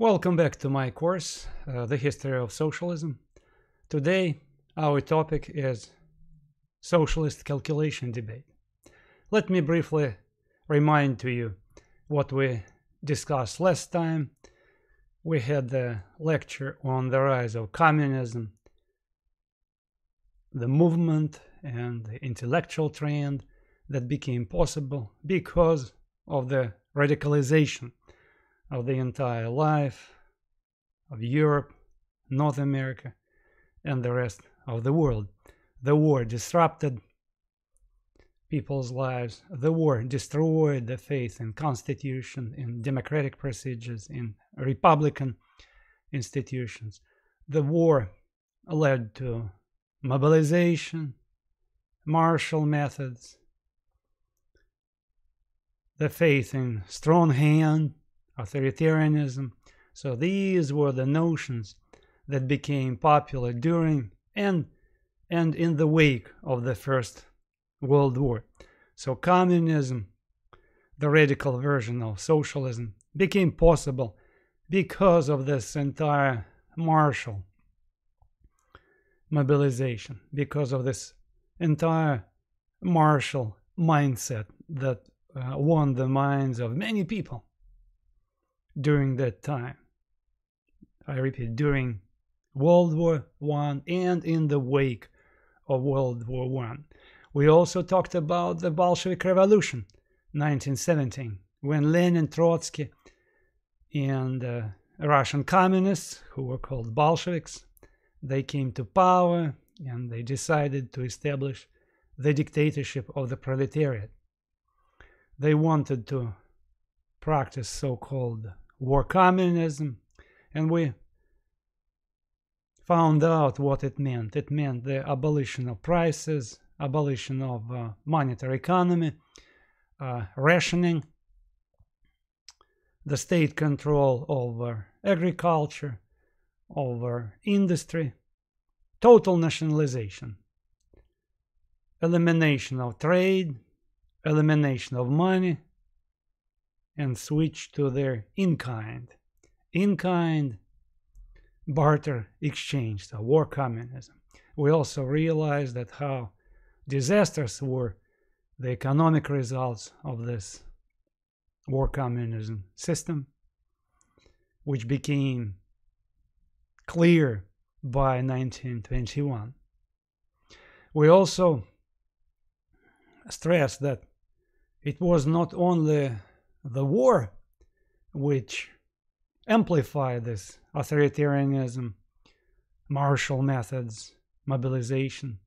Welcome back to my course, uh, The History of Socialism. Today, our topic is Socialist Calculation Debate. Let me briefly remind to you what we discussed last time. We had the lecture on the rise of communism, the movement and the intellectual trend that became possible because of the radicalization of the entire life of Europe, North America, and the rest of the world. The war disrupted people's lives. The war destroyed the faith in constitution, in democratic procedures, in republican institutions. The war led to mobilization, martial methods, the faith in strong hand, authoritarianism. So these were the notions that became popular during and and in the wake of the First World War. So communism, the radical version of socialism, became possible because of this entire martial mobilization, because of this entire martial mindset that uh, won the minds of many people during that time. I repeat, during World War One and in the wake of World War One. We also talked about the Bolshevik Revolution, 1917, when Lenin, Trotsky, and uh, Russian communists, who were called Bolsheviks, they came to power and they decided to establish the dictatorship of the proletariat. They wanted to practice so-called war communism, and we found out what it meant. It meant the abolition of prices, abolition of uh, monetary economy, uh, rationing, the state control over agriculture, over industry, total nationalization, elimination of trade, elimination of money, and switch to their in-kind, in-kind barter exchange, so war communism. We also realized that how disastrous were the economic results of this war communism system, which became clear by 1921. We also stressed that it was not only the war which amplified this authoritarianism, martial methods, mobilization.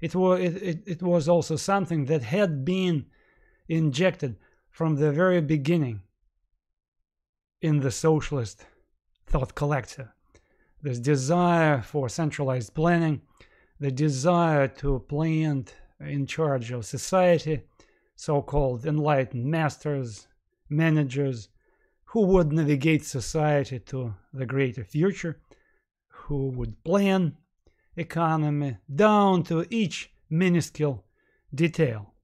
It was, it, it, it was also something that had been injected from the very beginning in the socialist thought collective. This desire for centralized planning, the desire to plant in charge of society, so-called enlightened masters, managers who would navigate society to the greater future, who would plan economy down to each minuscule detail.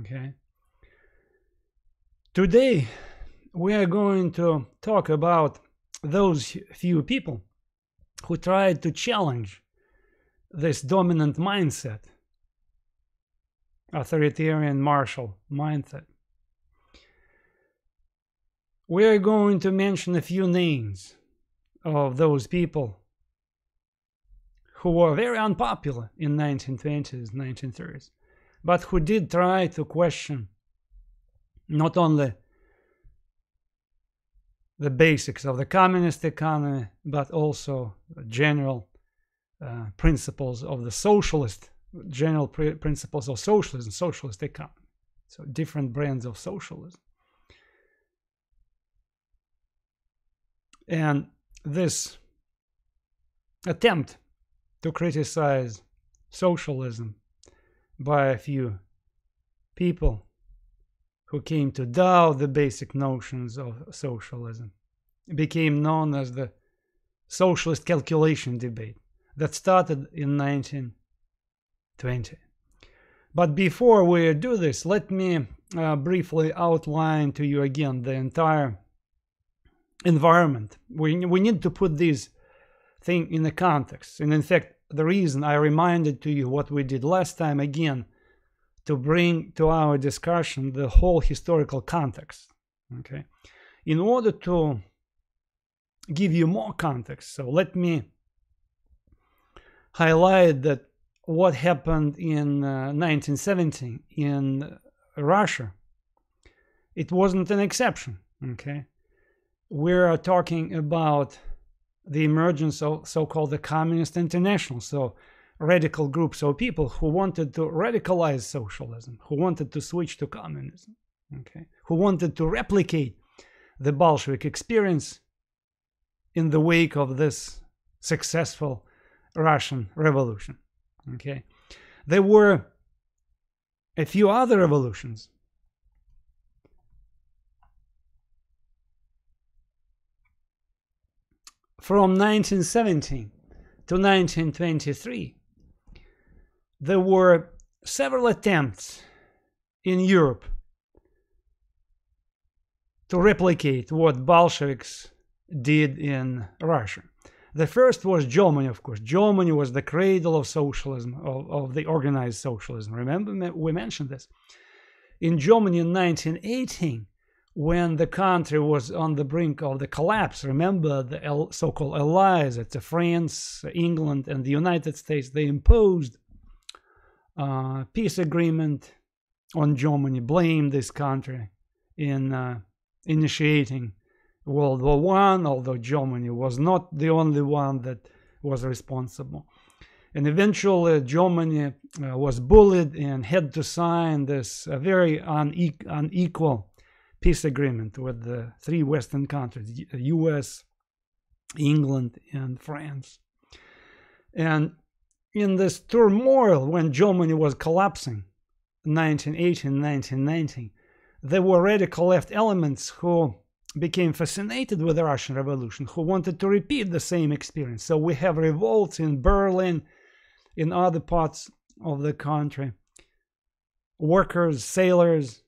Okay. Today we are going to talk about those few people who tried to challenge this dominant mindset, authoritarian martial mindset we are going to mention a few names of those people who were very unpopular in 1920s 1930s but who did try to question not only the basics of the communist economy but also general uh, principles of the socialist general pr principles of socialism socialist economy. So different brands of socialism And this attempt to criticize socialism by a few people who came to doubt the basic notions of socialism became known as the socialist calculation debate that started in 1920. But before we do this, let me uh, briefly outline to you again the entire environment. We, we need to put this thing in the context. And in fact, the reason I reminded to you what we did last time again to bring to our discussion the whole historical context. Okay. In order to give you more context, so let me highlight that what happened in uh, 1917 in Russia, it wasn't an exception. Okay. We're talking about the emergence of so-called the Communist International. So radical groups of people who wanted to radicalize socialism, who wanted to switch to communism, okay, who wanted to replicate the Bolshevik experience in the wake of this successful Russian Revolution. Okay, there were a few other revolutions. From 1917 to 1923, there were several attempts in Europe to replicate what Bolsheviks did in Russia. The first was Germany, of course. Germany was the cradle of socialism, of, of the organized socialism. Remember, we mentioned this. In Germany in 1918, when the country was on the brink of the collapse, remember the so-called allies, it's France, England, and the United States, they imposed uh, peace agreement on Germany, blamed this country in uh, initiating World War One, although Germany was not the only one that was responsible. And eventually, Germany uh, was bullied and had to sign this uh, very une unequal peace agreement with the three Western countries: U.S., uh, England, and France. And in this turmoil when Germany was collapsing, 1918, 1919, there were radical left elements who became fascinated with the Russian Revolution, who wanted to repeat the same experience. So we have revolts in Berlin, in other parts of the country, workers, sailors,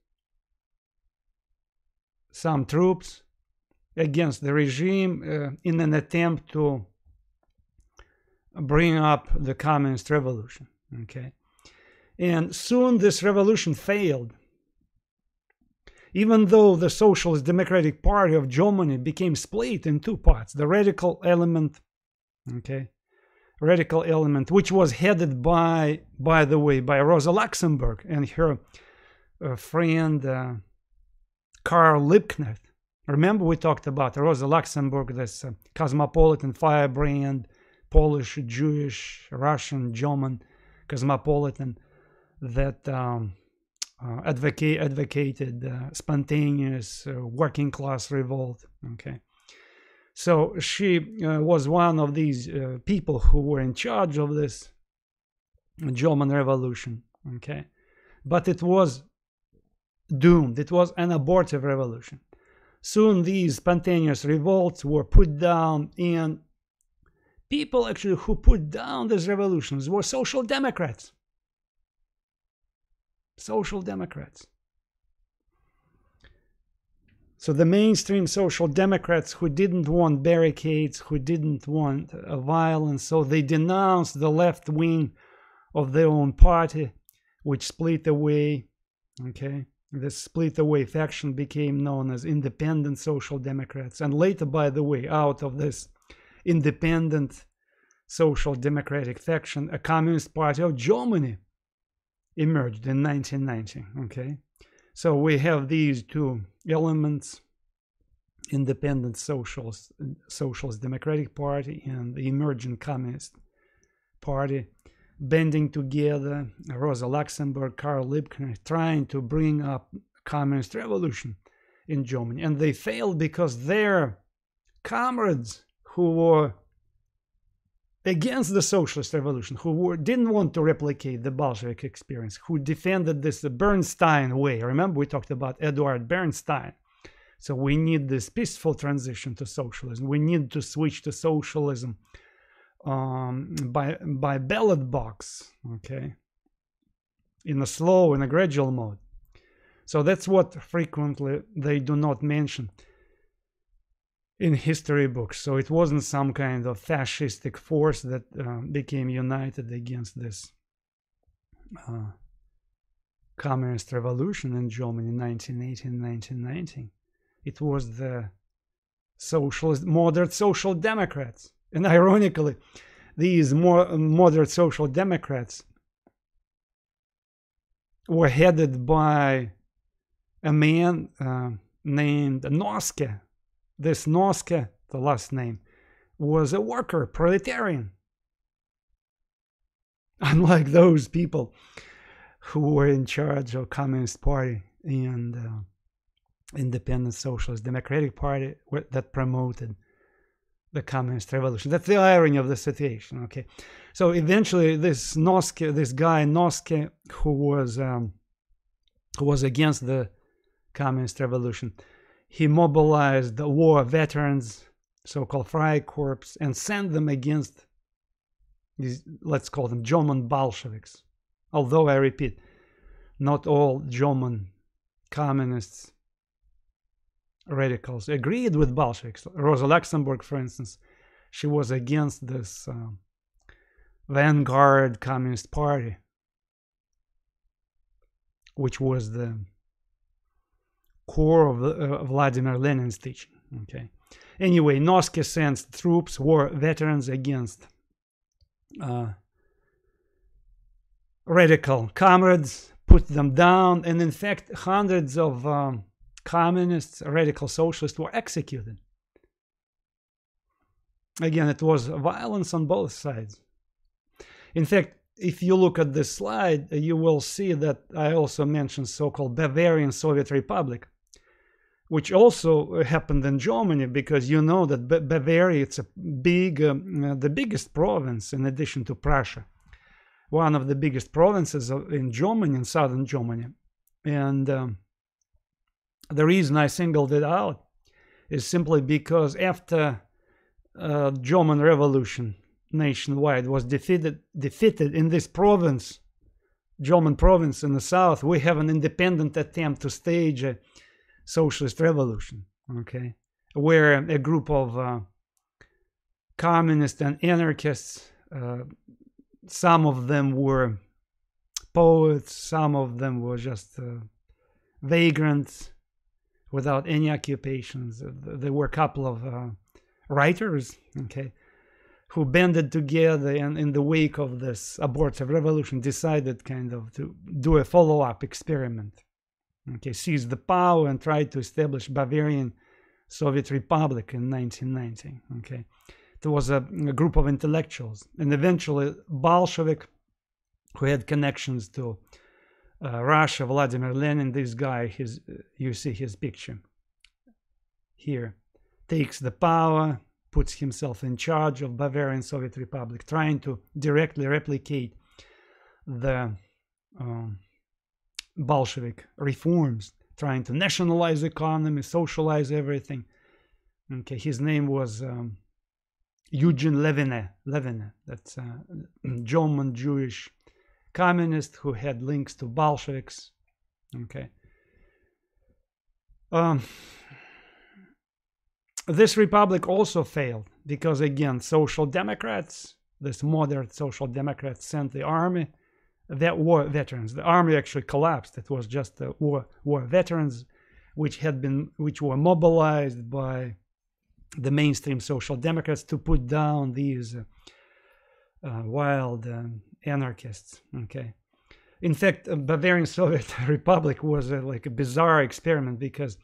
some troops against the regime uh, in an attempt to bring up the communist revolution. Okay. And soon this revolution failed. Even though the Socialist Democratic Party of Germany became split in two parts, the radical element, okay, radical element, which was headed by, by the way, by Rosa Luxemburg and her uh, friend uh, Karl Liebknecht. Remember we talked about Rosa Luxemburg, this uh, cosmopolitan firebrand, Polish, Jewish, Russian, German, cosmopolitan that um, uh, advocate, advocated uh, spontaneous uh, working class revolt. Okay, so she uh, was one of these uh, people who were in charge of this German Revolution. Okay, but it was doomed. It was an abortive revolution. Soon these spontaneous revolts were put down and people actually who put down these revolutions were social democrats. Social democrats. So the mainstream social democrats who didn't want barricades, who didn't want uh, violence, so they denounced the left wing of their own party, which split away. Okay, this split away faction became known as independent social democrats, and later, by the way, out of this independent social democratic faction, a communist party of Germany emerged in 1990. Okay, so we have these two elements: independent socialist, socialist democratic party and the emerging communist party bending together rosa luxemburg karl liebknecht trying to bring up communist revolution in germany and they failed because their comrades who were against the socialist revolution, who were, didn't want to replicate the Bolshevik experience, who defended this Bernstein way. Remember, we talked about Edward Bernstein. So we need this peaceful transition to socialism. We need to switch to socialism um, by by ballot box, okay, in a slow and a gradual mode. So that's what frequently they do not mention. in history books. So it wasn't some kind of fascistic force that uh, became united against this uh, communist revolution in Germany in 1918 1919. It was the socialist, moderate social democrats. And ironically, these more moderate social democrats were headed by a man uh, named Noske. This Noske, the last name, was a worker, proletarian. Unlike those people who were in charge of Communist Party and uh, Independent Socialist Democratic Party that promoted the communist revolution. That's the irony of the situation. Okay, so eventually, this Noske, this guy Noske, who was um, who was against the communist revolution, he mobilized the war veterans, so-called Freikorps, and sent them against these, let's call them German Bolsheviks. Although I repeat, not all German communists radicals agreed with Bolsheviks. Rosa Luxemburg, for instance, she was against this uh, vanguard Communist Party, which was the core of uh, Vladimir Lenin's teaching. Okay. Anyway, Noske sends troops, war veterans against uh, radical comrades, put them down, and in fact, hundreds of um, communists, radical socialists were executed. Again, it was violence on both sides. In fact, if you look at this slide, you will see that I also mentioned so-called Bavarian Soviet Republic, which also happened in Germany because you know that Bavaria it's a big, um, uh, the biggest province in addition to Prussia, one of the biggest provinces in Germany, in southern Germany, and um, the reason I singled it out is simply because after uh, German Revolution nationwide was defeated defeated in this province, German province in the south, we have an independent attempt to stage a socialist revolution. Okay, where a group of uh, communists and anarchists, uh, some of them were poets, some of them were just uh, vagrants without any occupations. There were a couple of uh, writers, okay, who banded together and in the wake of this abortive revolution decided kind of to do a follow-up experiment. Okay, seize the power and try to establish Bavarian Soviet Republic in 1919. Okay, there was a, a group of intellectuals and eventually Bolshevik who had connections to uh, Russia, Vladimir Lenin, this guy, his, uh, you see his picture here, takes the power, puts himself in charge of Bavarian Soviet Republic, trying to directly replicate the um, Bolshevik reforms, trying to nationalize the economy, socialize everything. Okay, his name was um, Eugene Levine. Levine, that's a German Jewish communist who had links to Bolsheviks. Okay. Um, this republic also failed because, again, social democrats, this moderate social democrats, sent the army, that war veterans. The army actually collapsed. It was just the war war veterans, which had been which were mobilized by the mainstream social democrats to put down these uh, wild um, anarchists. Okay. In fact, Bavarian Soviet Republic was a, like a bizarre experiment because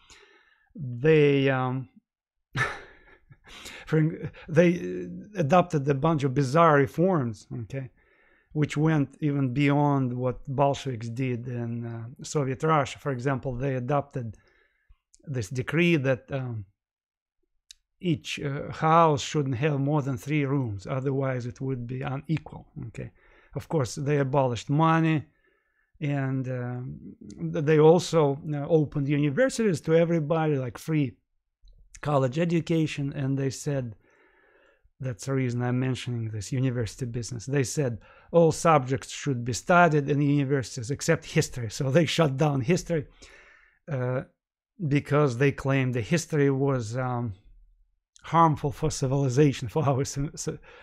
they um, they adopted a bunch of bizarre reforms. Okay, which went even beyond what Bolsheviks did in uh, Soviet Russia. For example, they adopted this decree that um, each uh, house shouldn't have more than three rooms otherwise it would be unequal okay of course they abolished money and um, they also uh, opened universities to everybody like free college education and they said that's the reason i'm mentioning this university business they said all subjects should be studied in universities except history so they shut down history uh, because they claimed the history was um, harmful for civilization, for our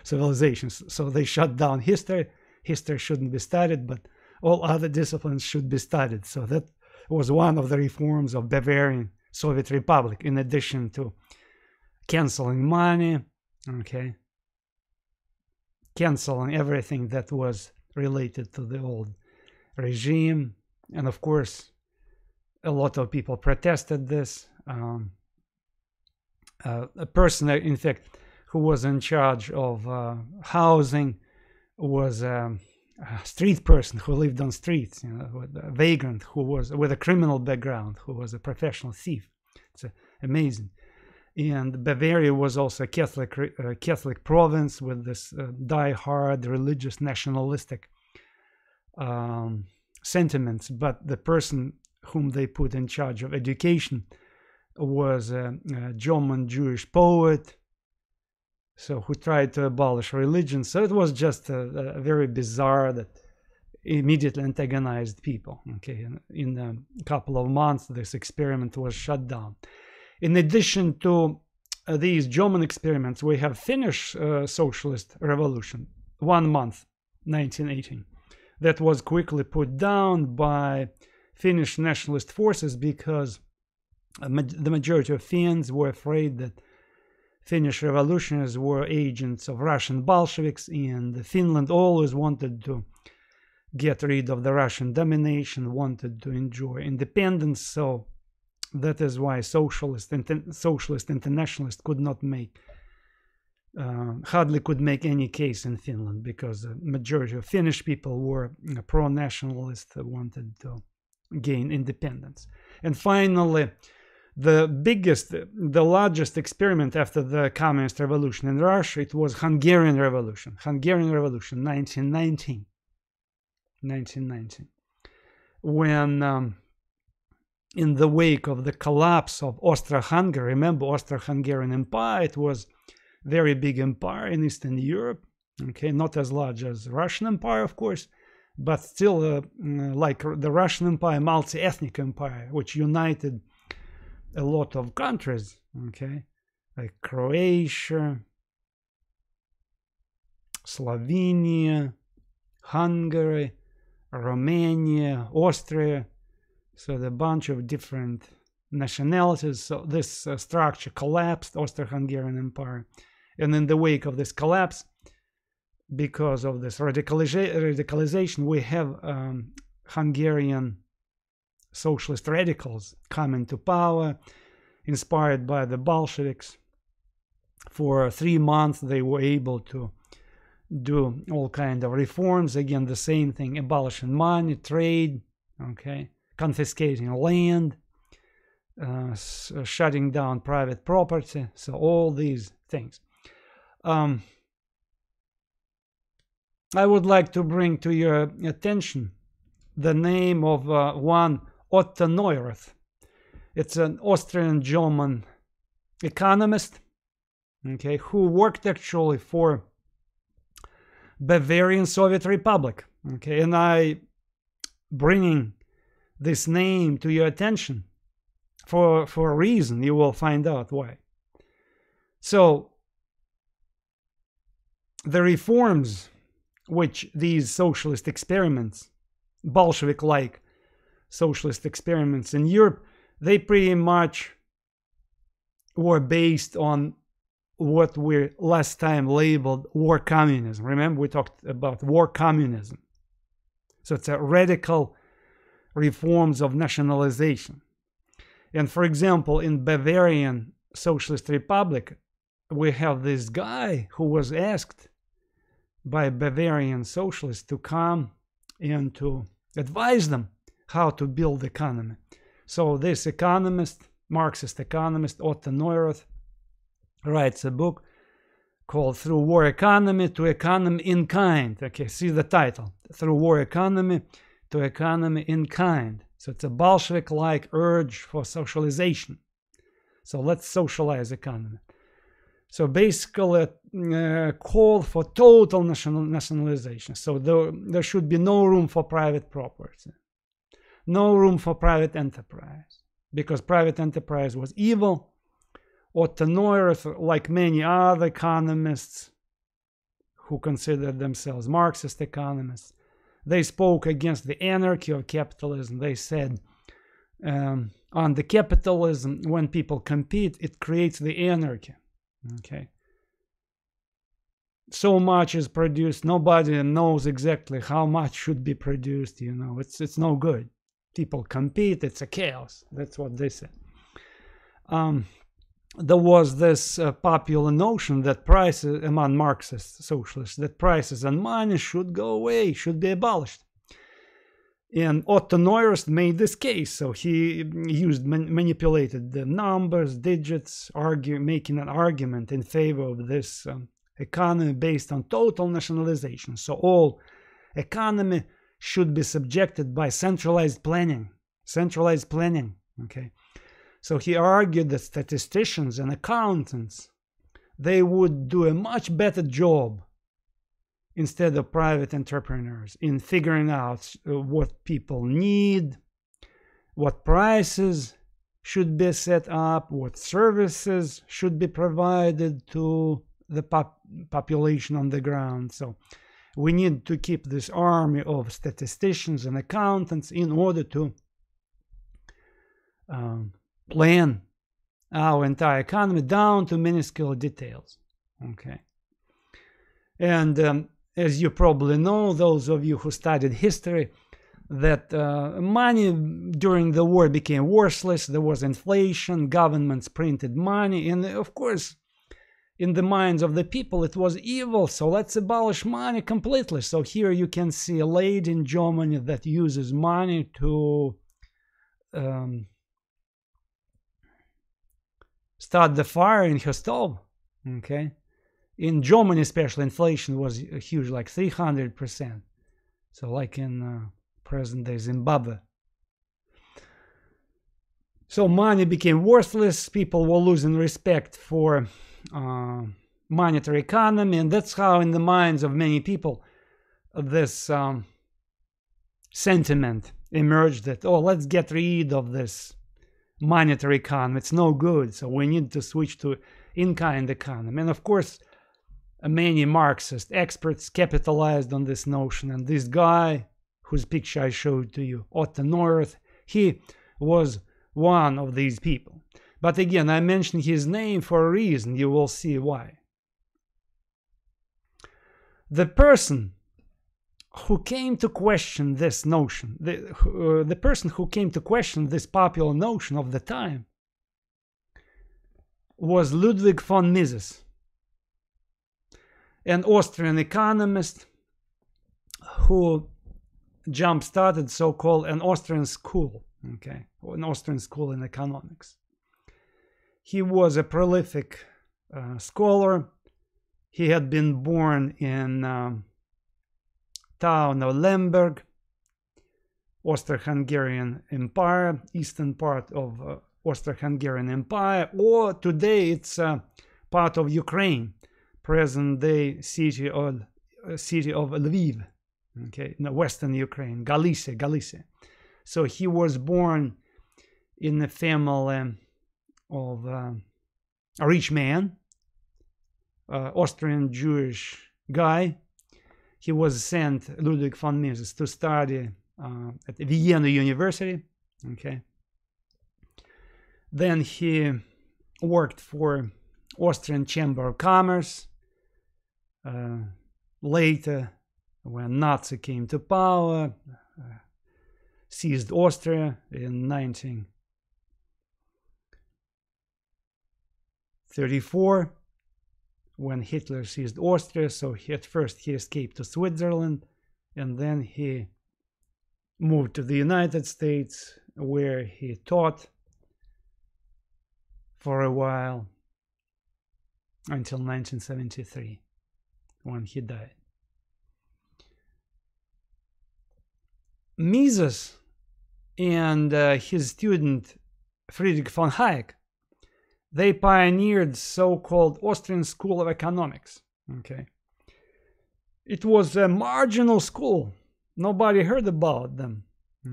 civilizations. So they shut down history. History shouldn't be studied, but all other disciplines should be studied. So that was one of the reforms of Bavarian Soviet Republic, in addition to canceling money, okay, canceling everything that was related to the old regime. And of course, a lot of people protested this. Um, uh, a person, in fact, who was in charge of uh, housing was um, a street person who lived on streets, you know, a vagrant who was with a criminal background, who was a professional thief. It's uh, amazing. And Bavaria was also a Catholic uh, Catholic province with this uh, die-hard religious nationalistic um, sentiments. But the person whom they put in charge of education was a, a German Jewish poet, so who tried to abolish religion. So it was just a, a very bizarre that immediately antagonized people. Okay, in, in a couple of months, this experiment was shut down. In addition to uh, these German experiments, we have Finnish uh, socialist revolution, one month, 1918, that was quickly put down by Finnish nationalist forces because the majority of Finns were afraid that Finnish revolutionaries were agents of Russian Bolsheviks, and Finland always wanted to get rid of the Russian domination, wanted to enjoy independence. So that is why socialist and socialist internationalists could not make uh, hardly could make any case in Finland because the majority of Finnish people were pro-nationalist, wanted to gain independence. And finally, the biggest, the largest experiment after the communist revolution in Russia, it was Hungarian Revolution. Hungarian Revolution, 1919. 1919. When um, in the wake of the collapse of Austro-Hungary, remember Austro-Hungarian Empire, it was very big empire in Eastern Europe, okay, not as large as Russian Empire, of course, but still uh, mm, like the Russian Empire, multi-ethnic empire, which united a lot of countries, okay, like Croatia, Slovenia, Hungary, Romania, Austria, so the bunch of different nationalities. So this uh, structure collapsed, Austro-Hungarian Empire, and in the wake of this collapse, because of this radicaliza radicalization, we have um, Hungarian socialist radicals coming to power, inspired by the Bolsheviks. For three months, they were able to do all kind of reforms. Again, the same thing: abolishing money, trade, okay, confiscating land, uh, uh, shutting down private property. So all these things. Um, I would like to bring to your attention the name of uh, one Otto Neurath. It's an Austrian German economist, okay, who worked actually for Bavarian Soviet Republic, okay, and I bringing this name to your attention for for a reason. You will find out why. So the reforms which these socialist experiments, Bolshevik-like socialist experiments in Europe, they pretty much were based on what we last time labeled war communism. Remember, we talked about war communism. So it's a radical reforms of nationalization. And for example, in Bavarian Socialist Republic, we have this guy who was asked by Bavarian socialists to come and to advise them how to build economy. So this economist, Marxist economist Otto Neurath, writes a book called Through War Economy to Economy in Kind. Okay, see the title. Through War Economy to Economy in Kind. So it's a Bolshevik-like urge for socialization. So let's socialize economy. So basically, a uh, call for total national nationalization. So there, there should be no room for private property no room for private enterprise because private enterprise was evil, Otto like many other economists who considered themselves Marxist economists, they spoke against the anarchy of capitalism. They said, um, on the capitalism, when people compete, it creates the anarchy. Okay. So much is produced, nobody knows exactly how much should be produced, you know, it's it's no good. People compete, it's a chaos. That's what they said. Um, there was this uh, popular notion that prices among Marxist socialists that prices and money should go away, should be abolished. And Otto Neurath made this case, so he used man manipulated the numbers, digits, argue, making an argument in favor of this um, economy based on total nationalization. So all economy should be subjected by centralized planning. Centralized planning. Okay. So he argued that statisticians and accountants they would do a much better job instead of private entrepreneurs in figuring out uh, what people need, what prices should be set up, what services should be provided to the pop population on the ground. So we need to keep this army of statisticians and accountants in order to um, plan our entire economy down to minuscule details. Okay. And um, as you probably know, those of you who studied history, that uh, money during the war became worthless. There was inflation, governments printed money, and of course, in the minds of the people, it was evil. So let's abolish money completely. So here you can see a lady in Germany that uses money to um, start the fire in her stove. Okay in Germany, especially, inflation was huge, like 300%. So, like in uh, present day Zimbabwe. So, money became worthless. People were losing respect for uh, monetary economy, and that's how, in the minds of many people, this um, sentiment emerged that oh, let's get rid of this monetary economy. It's no good. So we need to switch to in-kind economy. And of course, many Marxist experts capitalized on this notion. And this guy, whose picture I showed to you, Otto Neurath, he was one of these people. But again, I mention his name for a reason. You will see why. The person who came to question this notion, the, uh, the person who came to question this popular notion of the time, was Ludwig von Mises an Austrian economist who jump-started so-called an Austrian school, okay, an Austrian school in economics. He was a prolific uh, scholar. He had been born in um, town of Lemberg, Austro-Hungarian Empire, eastern part of uh, Austro-Hungarian Empire, or today it's uh, part of Ukraine present day city of uh, city of Lviv, okay, in western Ukraine, Galicia, Galicia. So he was born in a family of uh, a rich man, uh, Austrian Jewish guy. He was sent Ludwig von Mises to study uh, at Vienna University. Okay. Then he worked for Austrian Chamber of Commerce uh, later, when Nazi came to power, uh, seized Austria in 1934, when Hitler seized Austria. So he, at first he escaped to Switzerland, and then he moved to the United States, where he taught for a while until 1973 when he died. Mises and uh, his student Friedrich von Hayek, they pioneered so-called Austrian School of Economics. Okay, it was a marginal school. Nobody heard about them.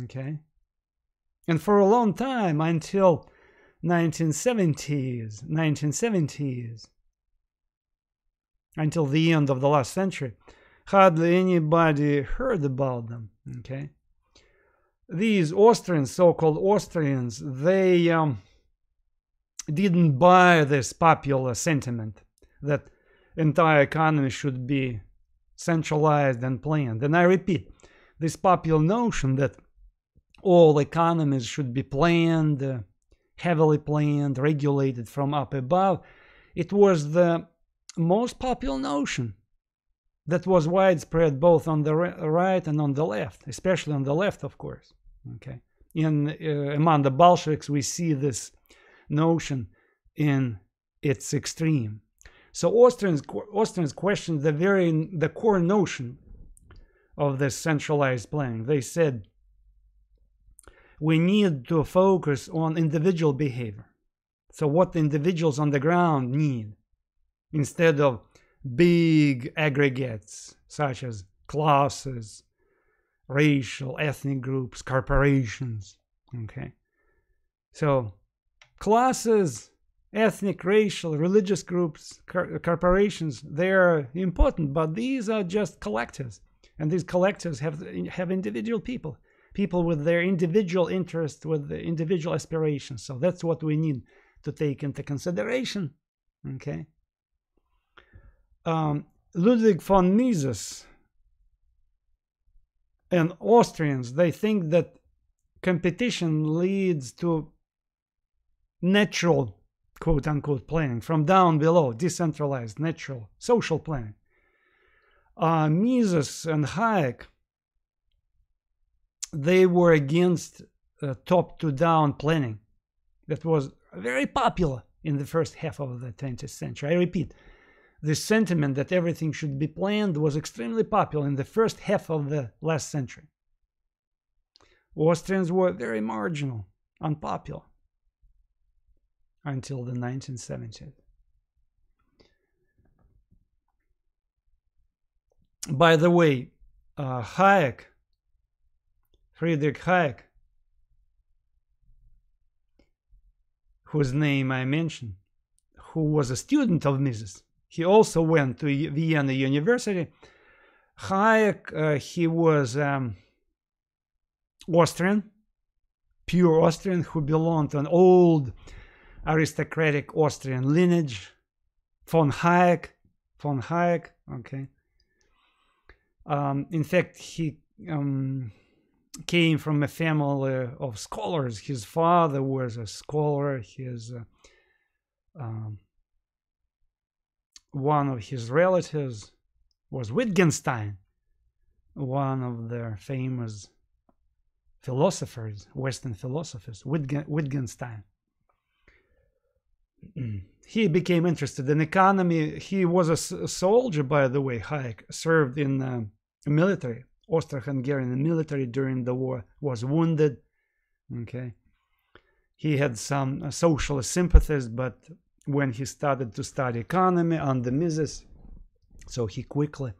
Okay, and for a long time until 1970s, 1970s, until the end of the last century, hardly anybody heard about them. Okay, these Austrians, so-called Austrians, they um, didn't buy this popular sentiment that entire economy should be centralized and planned. And I repeat, this popular notion that all economies should be planned, uh, heavily planned, regulated from up above, it was the most popular notion that was widespread both on the right and on the left, especially on the left, of course. Okay, in uh, among the Bolsheviks, we see this notion in its extreme. So Austrians Austrians questioned the very the core notion of this centralized planning. They said we need to focus on individual behavior. So what the individuals on the ground need instead of big aggregates such as classes, racial, ethnic groups, corporations. Okay. So classes ethnic, racial, religious groups, corporations, they're important, but these are just collectives. And these collectives have, have individual people, people with their individual interests, with the individual aspirations. So that's what we need to take into consideration. Okay. Um, Ludwig von Mises and Austrians, they think that competition leads to natural quote unquote planning from down below, decentralized, natural, social planning. Uh, Mises and Hayek, they were against uh, top to down planning that was very popular in the first half of the 20th century. I repeat, the sentiment that everything should be planned was extremely popular in the first half of the last century. Austrians were very marginal, unpopular until the 1970s. By the way, uh, Hayek, Friedrich Hayek, whose name I mentioned, who was a student of Mises, he also went to Vienna University. Hayek, uh, he was um, Austrian, pure Austrian, who belonged to an old aristocratic Austrian lineage. Von Hayek, von Hayek, okay. Um, in fact, he um, came from a family of scholars. His father was a scholar. His uh, um, one of his relatives was Wittgenstein, one of the famous philosophers, Western philosophers, Wittgenstein. He became interested in economy. He was a, soldier, by the way. Hayek served in uh, military, Austro-Hungarian military during the war. Was wounded. Okay, he had some uh, socialist sympathies, but when he started to study economy under Mises, so he quickly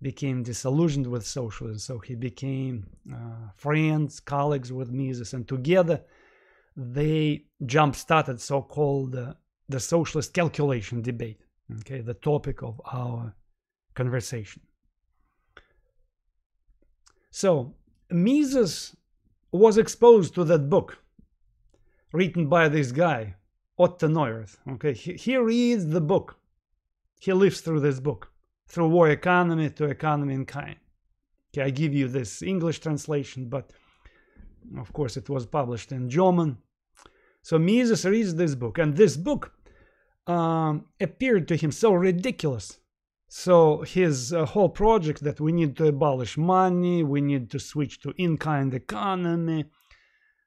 became disillusioned with socialism. So he became uh, friends, colleagues with Mises, and together they jump started so-called uh, the socialist calculation debate okay the topic of our conversation. So mises was exposed to that book written by this guy otto neurath okay? He, he reads the book. He lives through this book through war economy to economy in kind. Okay i give you this english translation but of course, it was published in German. So Mises reads this book, and this book um, appeared to him so ridiculous. So his uh, whole project that we need to abolish money, we need to switch to in-kind economy,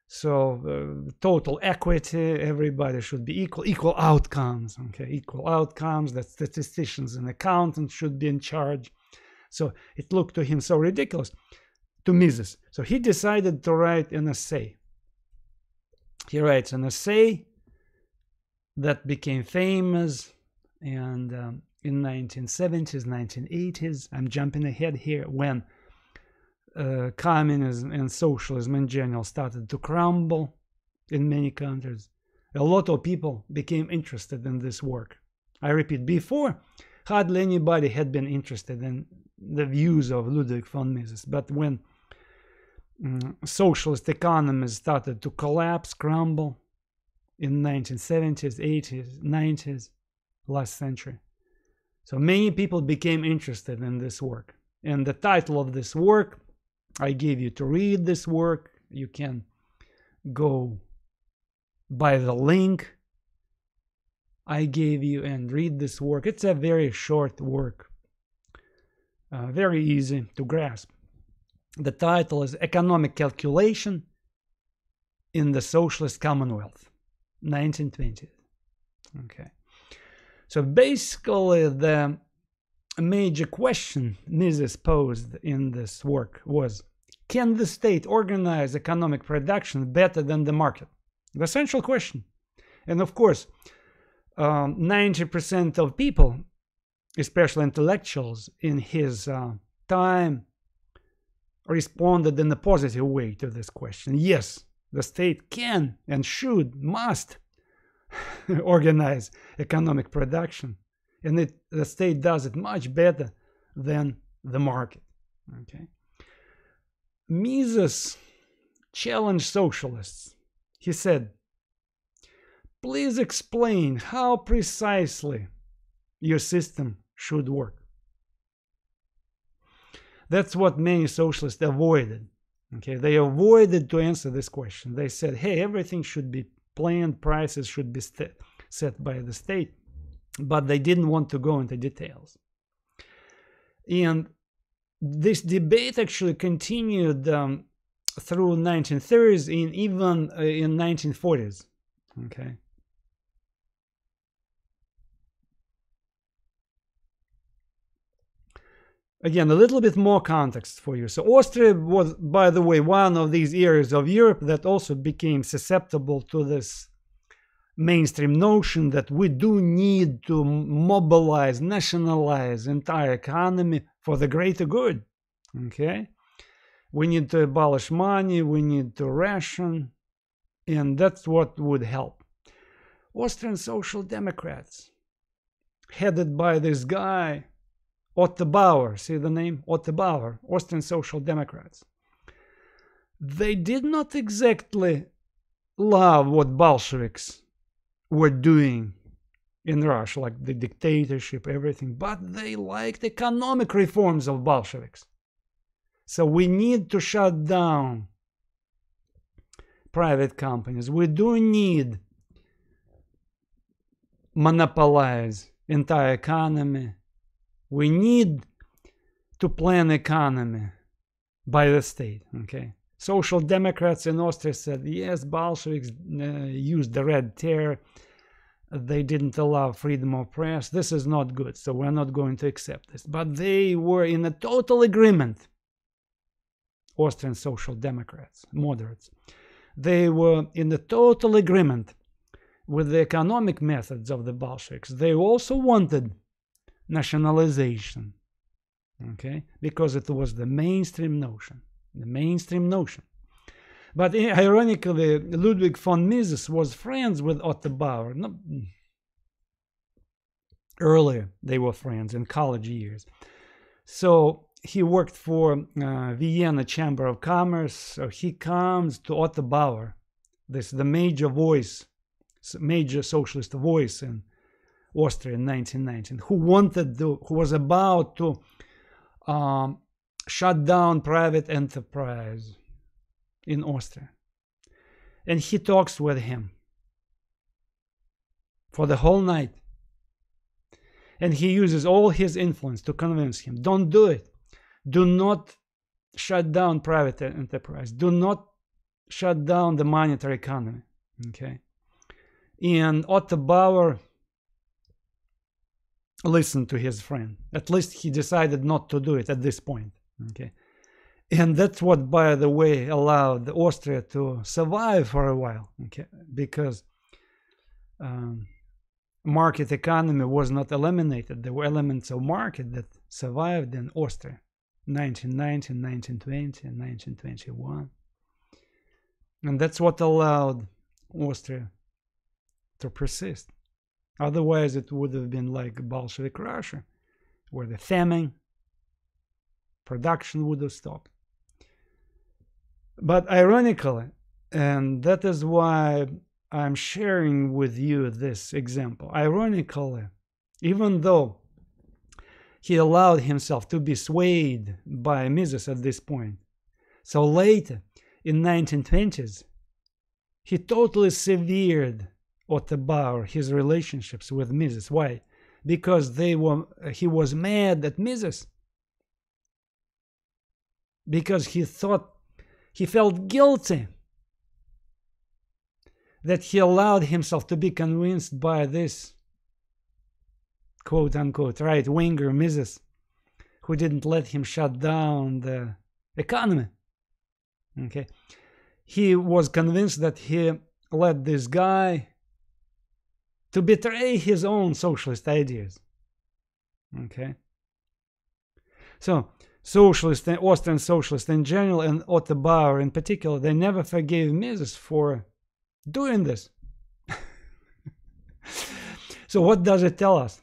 so uh, total equity, everybody should be equal, equal outcomes, okay, equal outcomes, that statisticians and accountants should be in charge. So it looked to him so ridiculous to Mises. So he decided to write an essay. He writes an essay that became famous and um, in 1970s 1980s i'm jumping ahead here when uh, communism and socialism in general started to crumble in many countries a lot of people became interested in this work. I repeat, before, hardly anybody had been interested in the views of Ludwig von Mises. But when socialist economies started to collapse, crumble in 1970s, 80s, 90s, last century, so many people became interested in this work. And the title of this work, I gave you to read this work. You can go by the link I gave you and read this work. It's a very short work, uh, very easy to grasp. The title is Economic Calculation in the Socialist Commonwealth, 1920. Okay. So basically, the major question Mises posed in this work was Can the state organize economic production better than the market? The essential question. And of course, um, 90% of people, especially intellectuals, in his uh, time responded in a positive way to this question. Yes, the state can and should, must organize economic production, and it, the state does it much better than the market. Okay. Mises challenged socialists. He said, Please explain how precisely your system should work. That's what many socialists avoided. Okay, they avoided to answer this question. They said, hey, everything should be planned, prices should be set by the state, but they didn't want to go into details. And this debate actually continued um, through 1930s and even uh, in 1940s. Okay. Again, a little bit more context for you. So Austria was, by the way, one of these areas of Europe that also became susceptible to this mainstream notion that we do need to mobilize, nationalize entire economy for the greater good. Okay? We need to abolish money, we need to ration, and that's what would help. Austrian Social Democrats, headed by this guy, Otto Bauer, see the name? Otto Bauer, Austrian Social Democrats. They did not exactly love what Bolsheviks were doing in Russia, like the dictatorship, everything, but they liked economic reforms of Bolsheviks. So we need to shut down private companies. We do need monopolize entire economy we need to plan economy by the state okay? Social democrats in austria said yes bolsheviks uh, used the red terror they didn't allow freedom of press. This is not good so we're not going to accept this. But they were in a total agreement austrian social democrats moderates. They were in a total agreement with the economic methods of the bolsheviks. They also wanted nationalization okay? Because it was the mainstream notion the mainstream notion. But ironically ludwig von mises was friends with otto bauer. No, earlier they were friends in college years. So he worked for uh, vienna chamber of commerce. So he comes to otto bauer this the major voice major socialist voice in Austria in 1919, who wanted to, who was about to um, shut down private enterprise in Austria. And he talks with him for the whole night. And he uses all his influence to convince him don't do it. Do not shut down private enterprise. Do not shut down the monetary economy. Okay. And Otto Bauer listen to his friend. At least he decided not to do it at this point. Okay. And that's what, by the way, allowed Austria to survive for a while. Okay. Because um, market economy was not eliminated. There were elements of market that survived in Austria. 1919, 1920, and 1921. And that's what allowed Austria to persist. Otherwise, it would have been like Bolshevik Russia, where the famine, production would have stopped. But ironically, and that is why I'm sharing with you this example. Ironically, even though he allowed himself to be swayed by Mises at this point, so later in 1920s, he totally severed Otto Bauer his relationships with Mises. Why? Because they were he was mad at Mises. Because he thought he felt guilty that he allowed himself to be convinced by this quote unquote right winger Mises. who didn't let him shut down the economy. Okay. He was convinced that he let this guy to betray his own socialist ideas. Okay. So, socialists, Austrian socialists in general, and Otto Bauer in particular, they never forgave Mises for doing this. so, what does it tell us?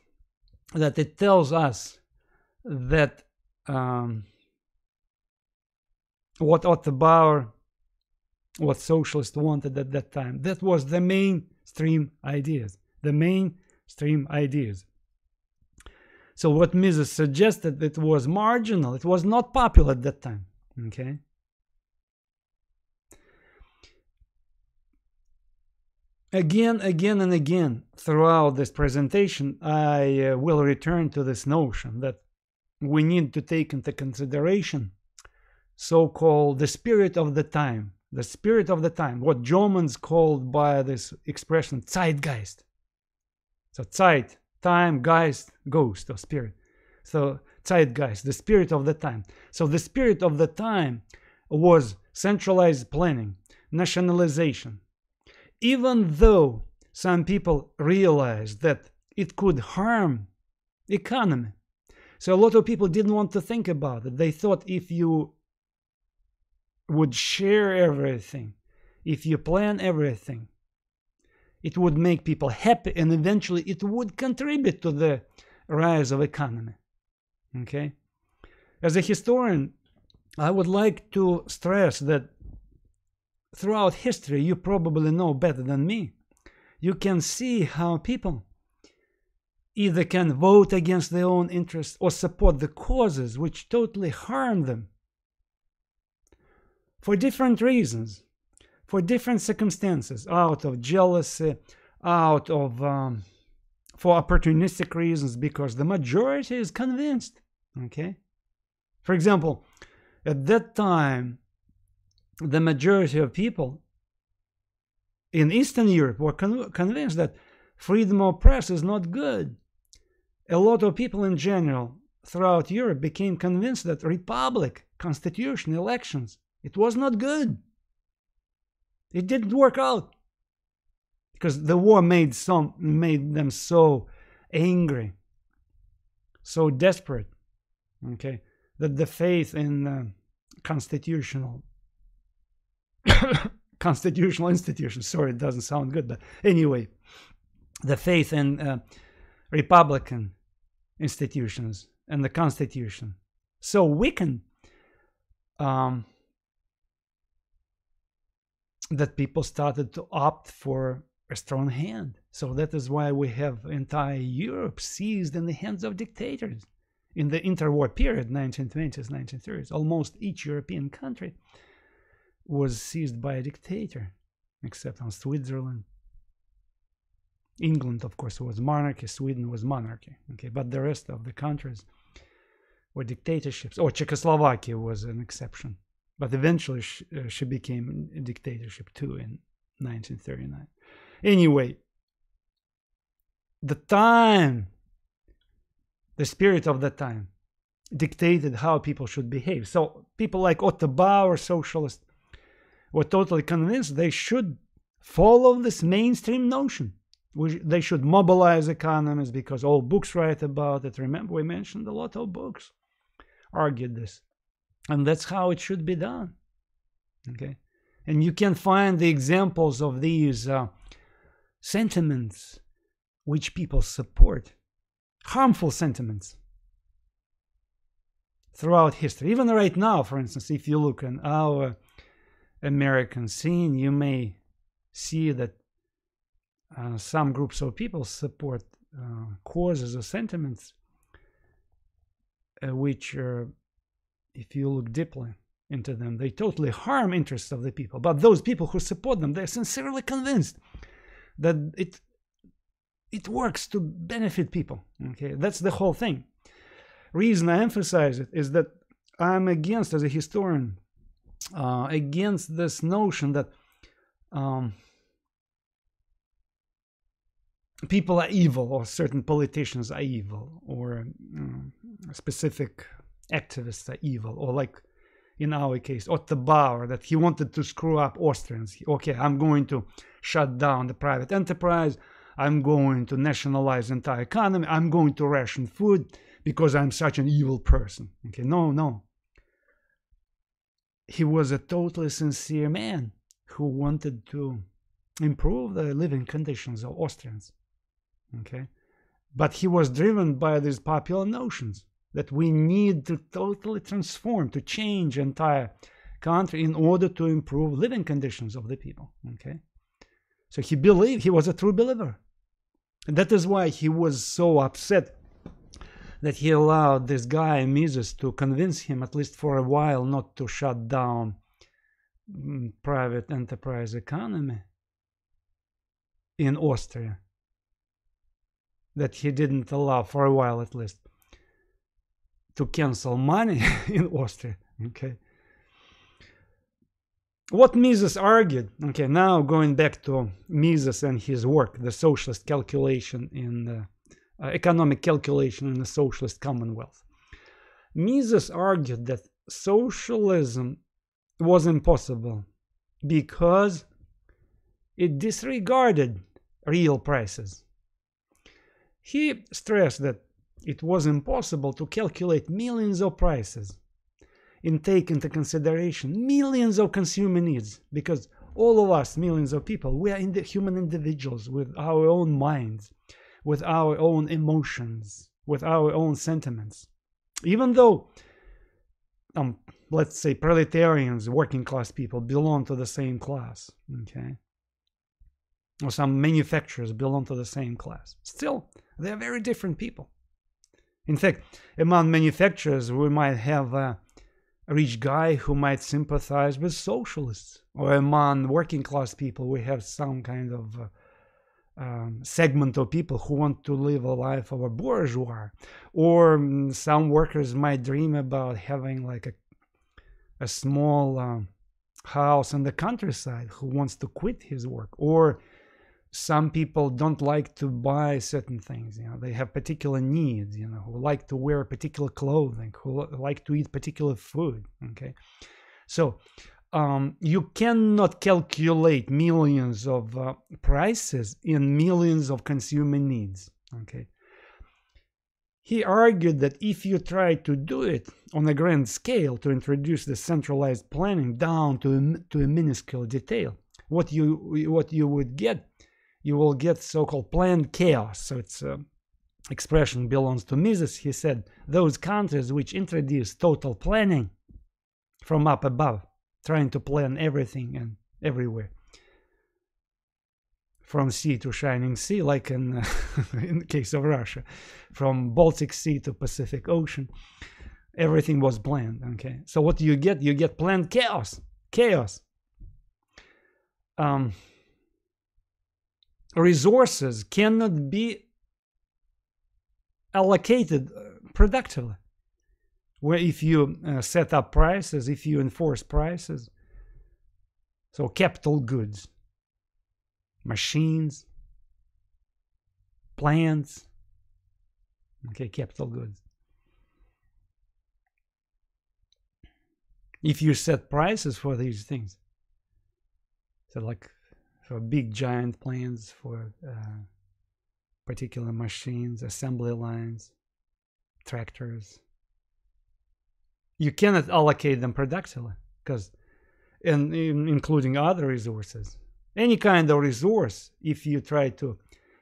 That it tells us that um, what Otto Bauer, what socialists wanted at that time, that was the mainstream ideas. The mainstream ideas. So what Mises suggested, it was marginal. It was not popular at that time. Okay. Again, again, and again throughout this presentation, I uh, will return to this notion that we need to take into consideration so-called the spirit of the time, the spirit of the time, what Germans called by this expression Zeitgeist. So Zeit, time, Geist, ghost or spirit. So Zeitgeist, the spirit of the time. So the spirit of the time was centralized planning, nationalization, even though some people realized that it could harm economy. So a lot of people didn't want to think about it. They thought if you would share everything, if you plan everything, it would make people happy and eventually it would contribute to the rise of economy. Okay? As a historian, I would like to stress that throughout history, you probably know better than me. You can see how people either can vote against their own interests or support the causes which totally harm them for different reasons, for different circumstances, out of jealousy, out of um, for opportunistic reasons, because the majority is convinced. Okay, for example, at that time, the majority of people in Eastern Europe were con convinced that freedom of press is not good. A lot of people in general throughout Europe became convinced that republic, constitution, elections, it was not good. It didn't work out because the war made some made them so angry, so desperate. Okay, that the faith in uh, constitutional constitutional institutions. Sorry, it doesn't sound good, but anyway, the faith in uh, republican institutions and the constitution so weakened um, that people started to opt for a strong hand. So that is why we have entire Europe seized in the hands of dictators. In the interwar period, 1920s, 1930s, almost each European country was seized by a dictator, except on Switzerland. England, of course, was monarchy. Sweden was monarchy. Okay, but the rest of the countries were dictatorships. Or oh, Czechoslovakia was an exception. But eventually she, uh, she became a dictatorship too in 1939. Anyway, the time, the spirit of the time, dictated how people should behave. So people like Otto Bauer, socialists, were totally convinced they should follow this mainstream notion. they should mobilize economies because all books write about it. Remember, we mentioned a lot of books argued this. And that's how it should be done. Okay. And you can find the examples of these uh, sentiments which people support, harmful sentiments throughout history. Even right now, for instance, if you look in our American scene, you may see that uh, some groups of people support uh, causes or sentiments uh, which, uh, if you look deeply into them, they totally harm interests of the people. But those people who support them, they're sincerely convinced that it it works to benefit people. Okay, that's the whole thing. Reason I emphasize it is that I'm against, as a historian, uh, against this notion that um, people are evil or certain politicians are evil or um, specific activists are evil or like in our case Otto Bauer that he wanted to screw up Austrians. Okay, I'm going to shut down the private enterprise. I'm going to nationalize the entire economy. I'm going to ration food because I'm such an evil person. Okay, no, no. He was a totally sincere man who wanted to improve the living conditions of Austrians. Okay, but he was driven by these popular notions that we need to totally transform, to change entire country in order to improve living conditions of the people. Okay, so he believed he was a true believer, and that is why he was so upset that he allowed this guy Mises to convince him, at least for a while, not to shut down mm, private enterprise economy in Austria. That he didn't allow for a while, at least, to cancel money in Austria. Okay. What Mises argued, okay, now going back to Mises and his work, the socialist calculation in the uh, economic calculation in the socialist commonwealth. Mises argued that socialism was impossible because it disregarded real prices. He stressed that it was impossible to calculate millions of prices and take into consideration millions of consumer needs because all of us, millions of people, we are in human individuals with our own minds with our own emotions, with our own sentiments. Even though, um, let's say, proletarians, working class people, belong to the same class, okay? Or some manufacturers belong to the same class. Still, they're very different people. In fact, among manufacturers, we might have a rich guy who might sympathize with socialists, or among working class people, we have some kind of uh, um, segment of people who want to live a life of a bourgeois. Or um, some workers might dream about having like a, a small um, house in the countryside who wants to quit his work. Or some people don't like to buy certain things you know they have particular needs you know who like to wear particular clothing who like to eat particular food okay so um, you cannot calculate millions of uh, prices in millions of consumer needs. Okay. He argued that if you try to do it on a grand scale to introduce the centralized planning down to a, to a minuscule detail, what you what you would get, you will get so-called planned chaos. So it's uh, expression belongs to Mises. He said those countries which introduce total planning from up above trying to plan everything and everywhere. From sea to shining sea like in, uh, in the case of russia. From baltic sea to pacific ocean everything was planned. Okay. So what do you get? You get planned chaos. Chaos. Um, resources cannot be allocated uh, productively where if you uh, set up prices, if you enforce prices, so capital goods, machines, plants, okay, capital goods. If you set prices for these things, so like for big giant plants, for uh, particular machines, assembly lines, tractors, you cannot allocate them productively because in, in, including other resources any kind of resource, if you try to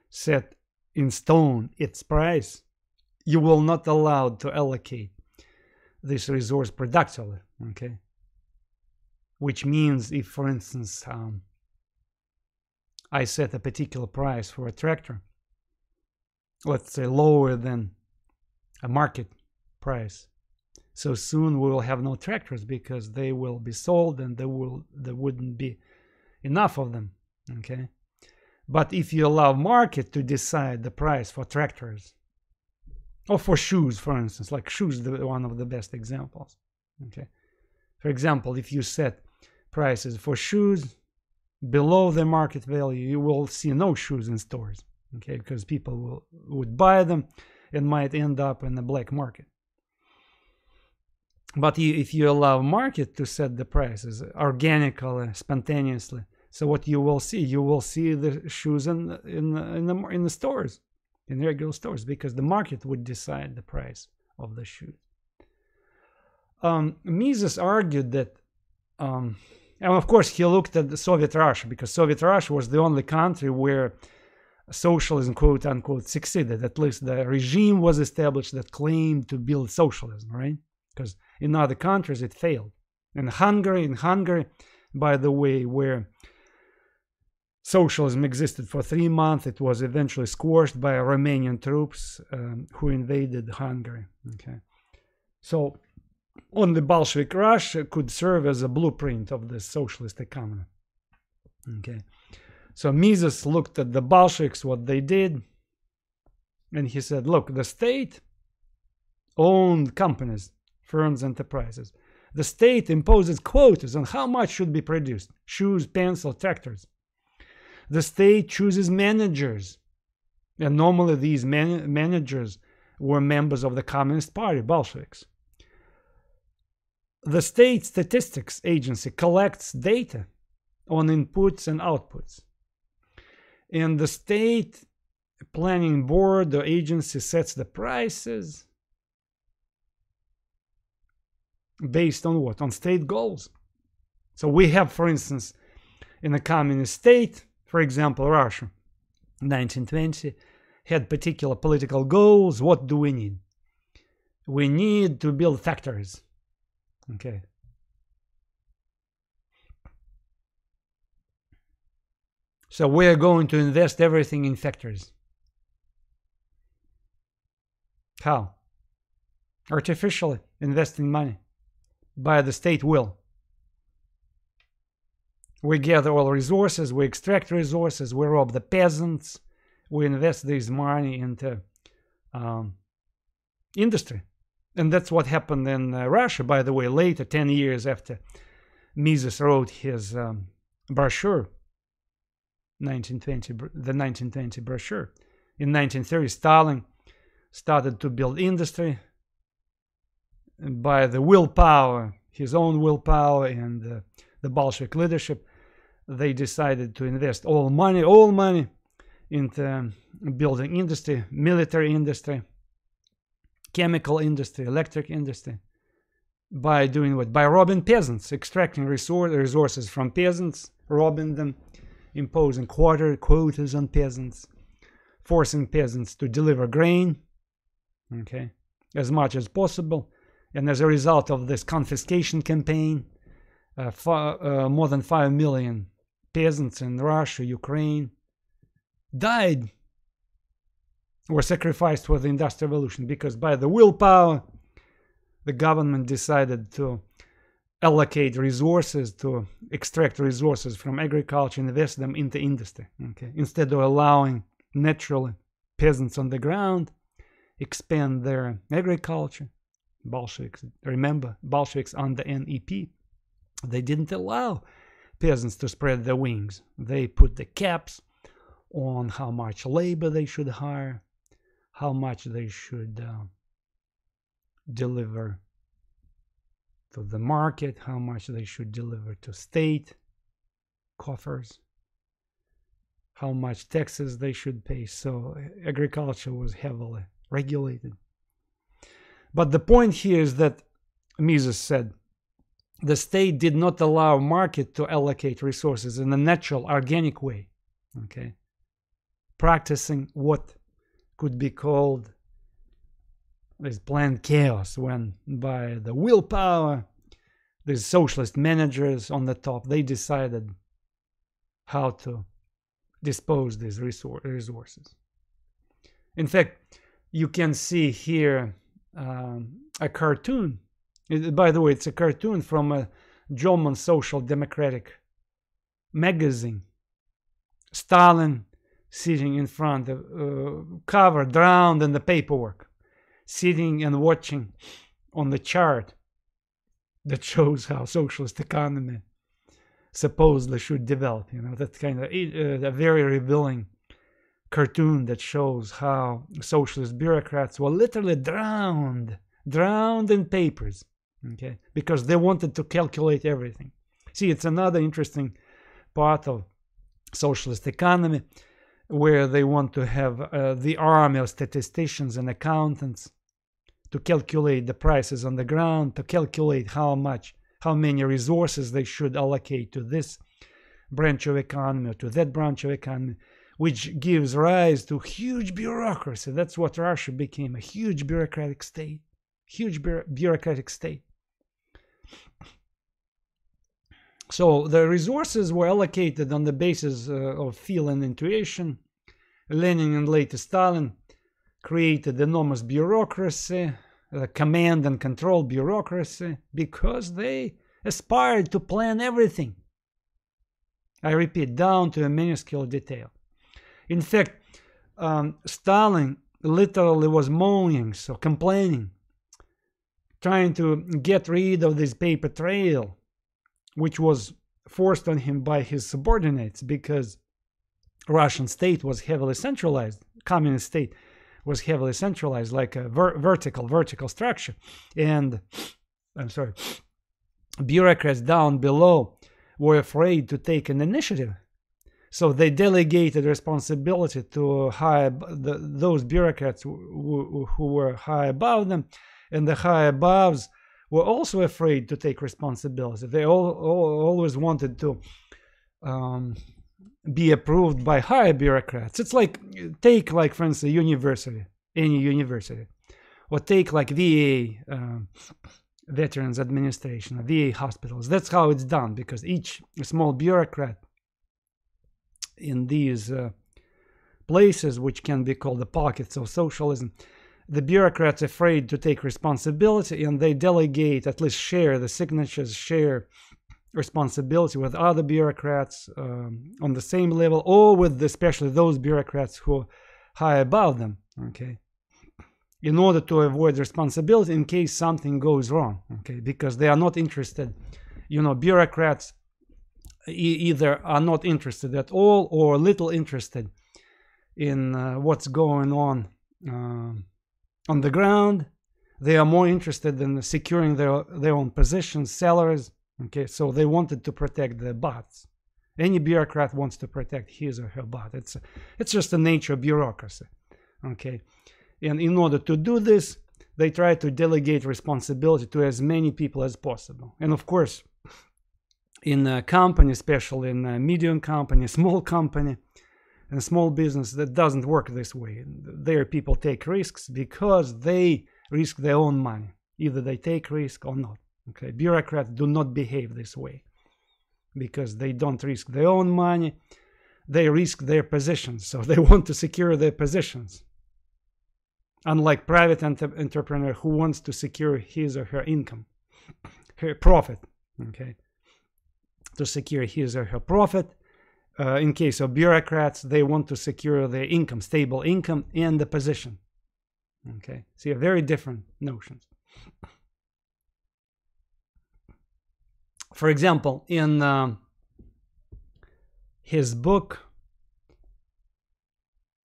set in stone its price, you will not allowed to allocate this resource productively. Okay, which means if, for instance, um, I set a particular price for a tractor, let's say lower than a market price, so soon we will have no tractors because they will be sold and there will there wouldn't be enough of them. Okay, but if you allow market to decide the price for tractors, or for shoes, for instance, like shoes, the one of the best examples. Okay, for example, if you set prices for shoes below the market value, you will see no shoes in stores. Okay, because people will would buy them and might end up in the black market. But if you allow market to set the prices organically, spontaneously, so what you will see, you will see the shoes in in in the in the stores, in regular stores, because the market would decide the price of the shoes. Um, Mises argued that, um, and of course he looked at the Soviet Russia because Soviet Russia was the only country where socialism, quote unquote, succeeded. At least the regime was established that claimed to build socialism, right? Because in other countries it failed. In Hungary, in Hungary, by the way, where socialism existed for three months, it was eventually squashed by Romanian troops um, who invaded Hungary. Okay, so only Bolshevik Russia could serve as a blueprint of the socialist economy. Okay, so Mises looked at the Bolsheviks, what they did, and he said, look, the state owned companies firms, enterprises. The state imposes quotas on how much should be produced shoes, pencils, tractors. The state chooses managers. And normally these man managers were members of the Communist Party, Bolsheviks. The state statistics agency collects data on inputs and outputs. And the state planning board or agency sets the prices based on what? On state goals. So we have, for instance, in a communist state, for example, Russia, 1920, had particular political goals. What do we need? We need to build factories. Okay. So we are going to invest everything in factories. How? Artificially investing money by the state will. We gather all resources, we extract resources, we rob the peasants, we invest this money into um, industry. And that's what happened in uh, Russia, by the way, later, 10 years after Mises wrote his um, brochure, 1920, the 1920 brochure. In 1930, Stalin started to build industry, by the willpower, his own willpower and uh, the Bolshevik leadership, they decided to invest all money, all money into um, building industry, military industry, chemical industry, electric industry. By doing what? By robbing peasants, extracting resource, resources from peasants, robbing them, imposing quarter quotas on peasants, forcing peasants to deliver grain, okay, as much as possible, and as a result of this confiscation campaign, uh, uh, more than 5 million peasants in Russia, Ukraine died were sacrificed for the Industrial Revolution because by the willpower, the government decided to allocate resources to extract resources from agriculture, invest them into industry. Okay, instead of allowing natural peasants on the ground expand their agriculture, Bolsheviks. Remember, Bolsheviks under NEP, they didn't allow peasants to spread their wings. They put the caps on how much labor they should hire, how much they should uh, deliver to the market, how much they should deliver to state coffers, how much taxes they should pay. So agriculture was heavily regulated. But the point here is that Mises said, the state did not allow market to allocate resources in a natural, organic way. Okay, practicing what could be called this planned chaos, when by the willpower, these socialist managers on the top they decided how to dispose these resources. In fact, you can see here um, a cartoon. It, by the way, it's a cartoon from a German Social Democratic magazine. Stalin sitting in front of uh, cover, drowned in the paperwork, sitting and watching on the chart that shows how socialist economy supposedly should develop. You know, that kind of uh, a very revealing cartoon that shows how socialist bureaucrats were literally drowned, drowned in papers, okay, because they wanted to calculate everything. See, it's another interesting part of socialist economy where they want to have uh, the army of statisticians and accountants to calculate the prices on the ground, to calculate how much, how many resources they should allocate to this branch of economy or to that branch of economy which gives rise to huge bureaucracy. That's what Russia became a huge bureaucratic state. Huge bureaucratic state. So the resources were allocated on the basis uh, of feel and intuition. Lenin and later Stalin created enormous bureaucracy, uh, command and control bureaucracy, because they aspired to plan everything. I repeat, down to a minuscule detail. In fact, um, Stalin literally was moaning, so complaining, trying to get rid of this paper trail, which was forced on him by his subordinates because Russian state was heavily centralized, communist state was heavily centralized, like a ver vertical, vertical structure. And I'm sorry, bureaucrats down below were afraid to take an initiative so they delegated responsibility to high the, those bureaucrats who, who were high above them, and the high aboves were also afraid to take responsibility. They all, all always wanted to um, be approved by higher bureaucrats. It's like take like for instance a university, any university, or take like VA. Um, Veterans Administration, VA hospitals. That's how it's done because each small bureaucrat in these uh, places, which can be called the pockets of socialism, the bureaucrats afraid to take responsibility and they delegate, at least share the signatures, share responsibility with other bureaucrats um, on the same level or with especially those bureaucrats who are high above them, okay? In order to avoid responsibility in case something goes wrong, okay? Because they are not interested, you know, bureaucrats either are not interested at all or little interested in uh, what's going on uh, on the ground. They are more interested in securing their their own positions, salaries. Okay, so they wanted to protect the bots. Any bureaucrat wants to protect his or her bot. It's it's just the nature of bureaucracy. Okay, and in order to do this, they try to delegate responsibility to as many people as possible. And of course, in a company, especially in a medium company, small company, and small business that doesn't work this way. There people take risks because they risk their own money. Either they take risk or not. Okay, bureaucrats do not behave this way because they don't risk their own money. They risk their positions, so they want to secure their positions. Unlike private enter entrepreneur who wants to secure his or her income, her profit. Okay to secure his or her profit. Uh, in case of bureaucrats, they want to secure their income, stable income, and the position. Okay, see, very different notions. For example, in uh, his book,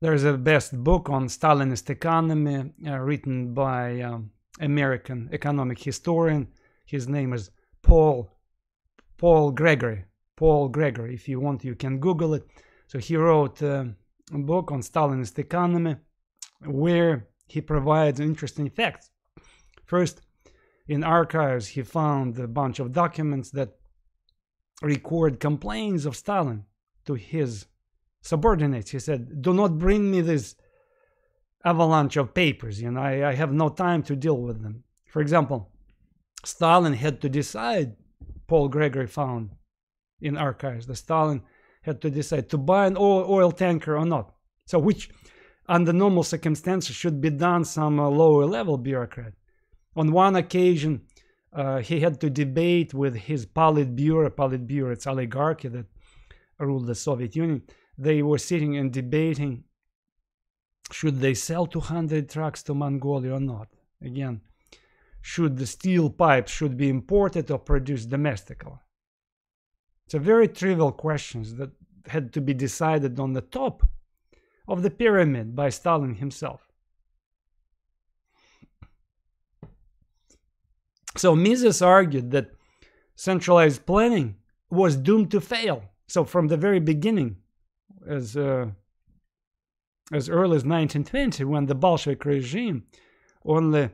there's a best book on Stalinist economy uh, written by um, American economic historian. His name is Paul Paul Gregory. Paul Gregory, if you want, you can Google it. So he wrote uh, a book on Stalinist economy where he provides interesting facts. First, in archives, he found a bunch of documents that record complaints of Stalin to his subordinates. He said, Do not bring me this avalanche of papers. You know, I, I have no time to deal with them. For example, Stalin had to decide, Paul Gregory found in archives, the Stalin had to decide to buy an oil, oil tanker or not. So, which under normal circumstances should be done some uh, lower level bureaucrat. On one occasion, uh, he had to debate with his Politburo, Politburo, it's oligarchy that ruled the Soviet Union. They were sitting and debating should they sell 200 trucks to Mongolia or not. Again, should the steel pipes should be imported or produced domestically? It's a very trivial questions that had to be decided on the top of the pyramid by Stalin himself. So Mises argued that centralized planning was doomed to fail. So from the very beginning, as uh, as early as 1920, when the Bolshevik regime only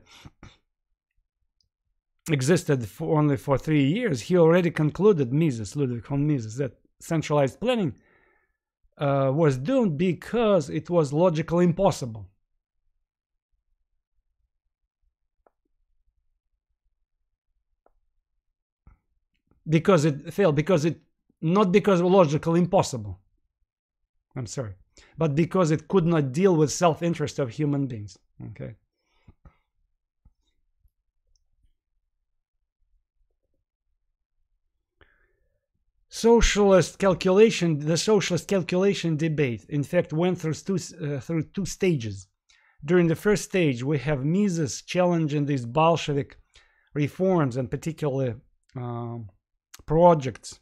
existed for only for three years, he already concluded Mises, Ludwig von Mises, that centralized planning uh, was doomed because it was logically impossible. Because it failed, because it, not because logically impossible. I'm sorry, but because it could not deal with self-interest of human beings. Okay. Socialist calculation, the socialist calculation debate, in fact, went through two, uh, through two stages. During the first stage, we have Mises challenging these Bolshevik reforms and particularly um, projects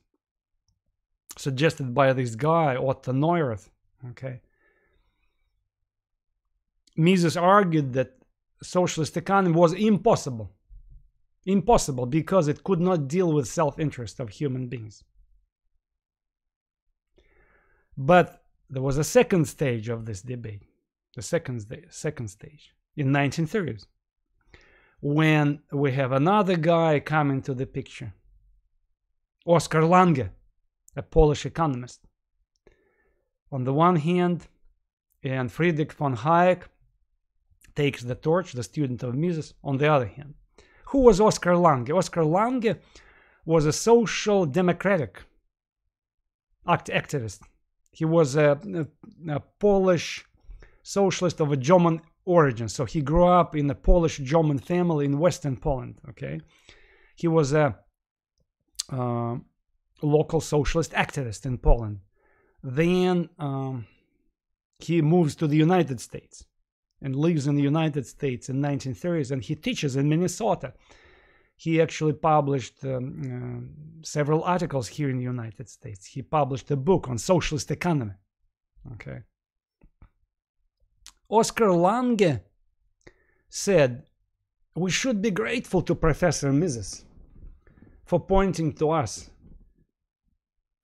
suggested by this guy, Otto Neurath. Okay. Mises argued that socialist economy was impossible. Impossible because it could not deal with self-interest of human beings. But there was a second stage of this debate, the second, second stage in 1930s, when we have another guy coming to the picture, Oskar Lange, a Polish economist. On the one hand, and Friedrich von Hayek takes the torch, the student of Mises, on the other hand. Who was Oskar Lange? Oskar Lange was a social democratic act activist he was a, a, a Polish socialist of a German origin. So he grew up in a Polish German family in Western Poland. Okay, he was a uh, local socialist activist in Poland. Then um, he moves to the United States and lives in the United States in 1930s, and he teaches in Minnesota he actually published um, uh, several articles here in the United States. He published a book on socialist economy. Okay. Oskar Lange said, We should be grateful to Professor Mises for pointing to us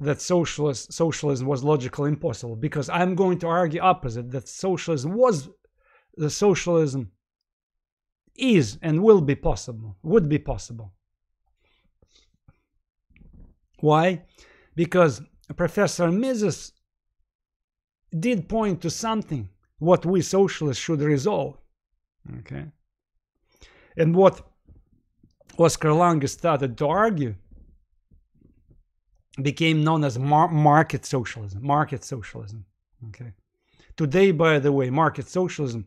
that socialist, socialism was logically impossible because I'm going to argue opposite that socialism was the socialism is and will be possible, would be possible. Why? Because Professor Mises did point to something what we socialists should resolve. Okay. And what Oskar Lange started to argue became known as mar market socialism. Market socialism. Okay. Today, by the way, market socialism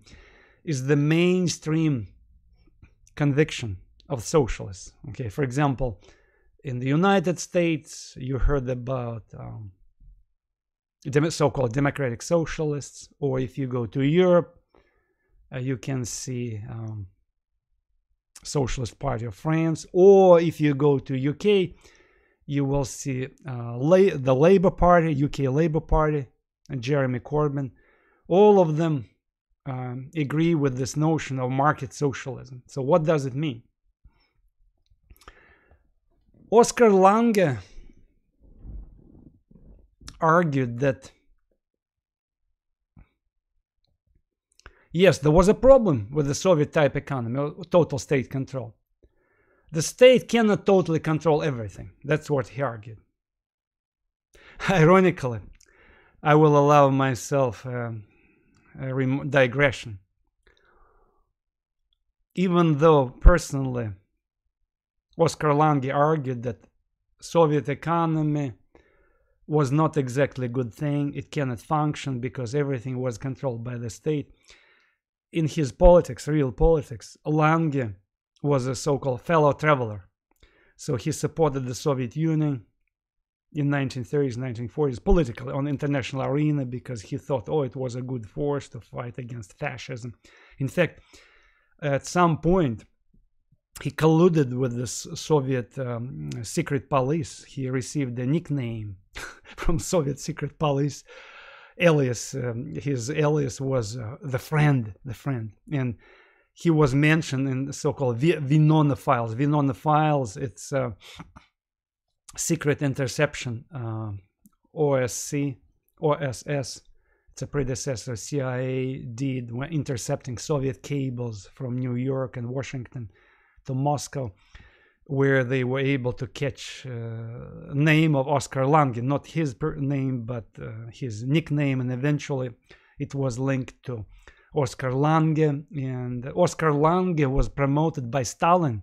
is the mainstream conviction of socialists. Okay, for example, in the United States, you heard about um, so-called democratic socialists, or if you go to Europe, uh, you can see um, Socialist Party of France, or if you go to UK, you will see uh, La the Labour Party, UK Labour Party, and Jeremy Corbyn. All of them um, agree with this notion of market socialism. So, what does it mean? Oskar Lange argued that yes, there was a problem with the Soviet type economy, total state control. The state cannot totally control everything. That's what he argued. Ironically, I will allow myself um, Uh, digression. Even though personally, Oskar Lange argued that Soviet economy was not exactly a good thing. It cannot function because everything was controlled by the state. In his politics, real politics, Lange was a so-called fellow traveler. So he supported the Soviet Union in 1930s, 1940s politically on international arena because he thought, oh, it was a good force to fight against fascism. In fact, at some point, he colluded with the Soviet um, secret police. He received a nickname from Soviet secret police alias. Um, his alias was uh, the friend, the friend, and he was mentioned in the so-called Venona files. Venona files, it's uh, secret interception, uh, OSC, OSS. It's a predecessor. CIA did when intercepting Soviet cables from New York and Washington to Moscow, where they were able to catch uh, name of Oskar Lange, not his name, but uh, his nickname, and eventually it was linked to Oskar Lange. And Oskar Lange was promoted by Stalin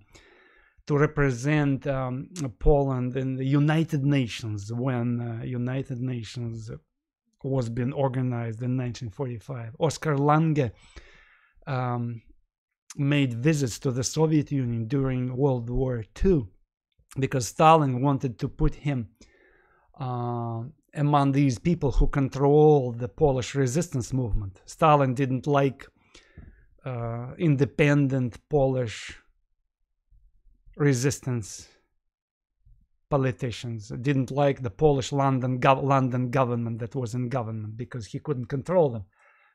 to represent um, Poland in the United Nations when uh, United Nations was being organized in 1945. Oskar Lange um, made visits to the Soviet Union during World War II because Stalin wanted to put him uh, among these people who control the Polish resistance movement. Stalin didn't like uh, independent Polish resistance politicians didn't like the Polish London, gov London government that was in government because he couldn't control them.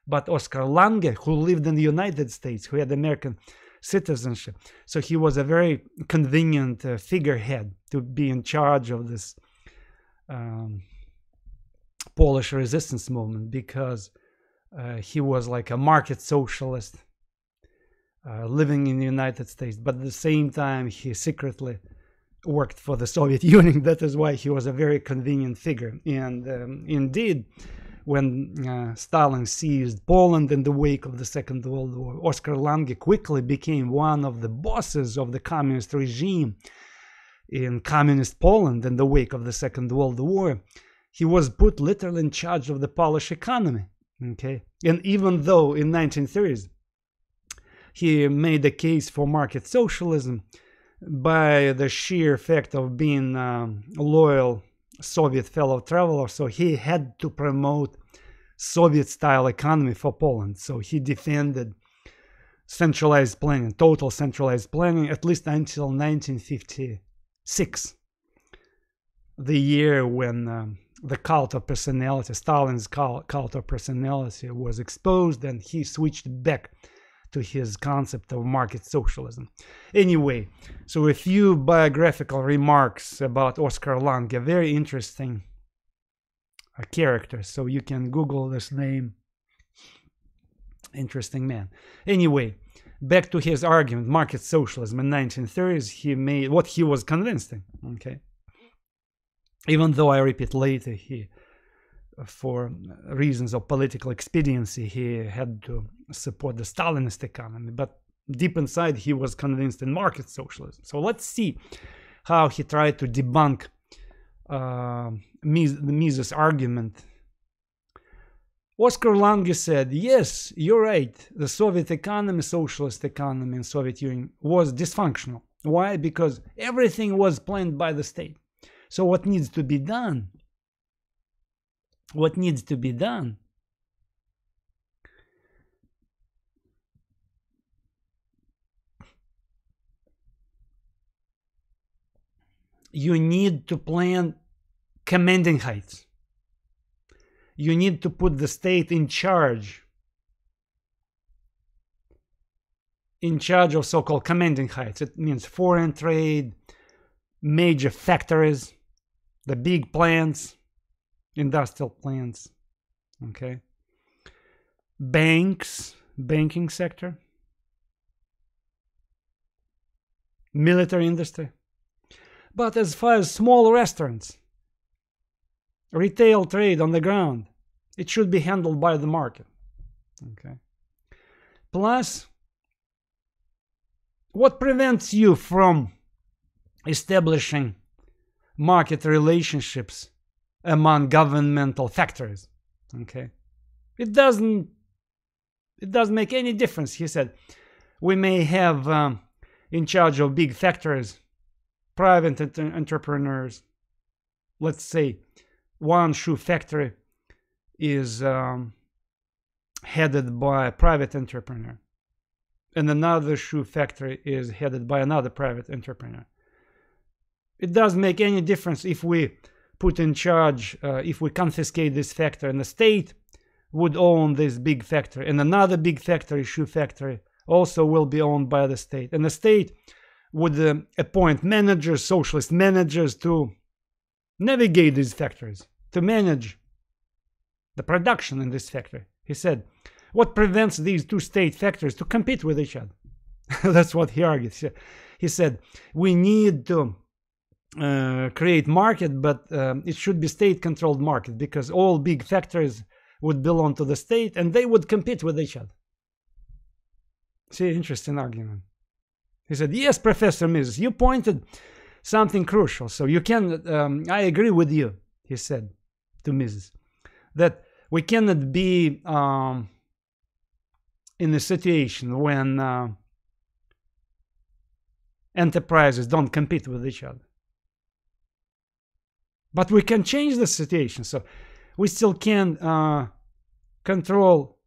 But Oskar Lange, who lived in the United States, who had American citizenship, so he was a very convenient uh, figurehead to be in charge of this um, Polish resistance movement because uh, he was like a market socialist uh, living in the United States, but at the same time, he secretly worked for the Soviet Union. That is why he was a very convenient figure. And um, indeed, when uh, Stalin seized Poland in the wake of the Second World War, Oskar Lange quickly became one of the bosses of the communist regime in communist Poland in the wake of the Second World War. He was put literally in charge of the Polish economy. Okay, and even though in 1930s he made a case for market socialism by the sheer fact of being a loyal Soviet fellow traveler. So he had to promote Soviet style economy for Poland. So he defended centralized planning, total centralized planning, at least until 1956, the year when um, the cult of personality, Stalin's cult of personality, was exposed, and he switched back to his concept of market socialism. Anyway, so a few biographical remarks about Oskar Lange, a very interesting uh, character. So you can Google this name. Interesting man. Anyway, back to his argument, market socialism in 1930s, he made what he was convinced in. Okay. Even though I repeat later, he for reasons of political expediency, he had to support the Stalinist economy. But deep inside, he was convinced in market socialism. So let's see how he tried to debunk uh, Mises' argument. Oskar Lange said, yes, you're right. The Soviet economy, socialist economy in Soviet Union was dysfunctional. Why? Because everything was planned by the state. So what needs to be done what needs to be done? You need to plan commanding heights. You need to put the state in charge. In charge of so-called commanding heights. It means foreign trade major factories the big plants industrial plants okay banks banking sector military industry. But as far as small restaurants, retail trade on the ground, it should be handled by the market. Okay. Plus, what prevents you from establishing market relationships among governmental factories? Okay. It doesn't it doesn't make any difference, he said. We may have um, in charge of big factories private entrepreneurs. Let's say one shoe factory is um, headed by a private entrepreneur and another shoe factory is headed by another private entrepreneur. It doesn't make any difference if we put in charge, uh, if we confiscate this factory and the state would own this big factory and another big factory, shoe factory, also will be owned by the state. And the state would uh, appoint managers, socialist managers to navigate these factories, to manage the production in this factory. He said, what prevents these two state factories to compete with each other? That's what he argued. He said, we need to uh, create market, but um, it should be state-controlled market because all big factories would belong to the state and they would compete with each other. See, interesting argument. He said, yes, Professor Mises, you pointed something crucial. So you can, um, I agree with you, he said to Mises, that we cannot be um, in a situation when uh, enterprises don't compete with each other. But we can change the situation. So we still can uh, control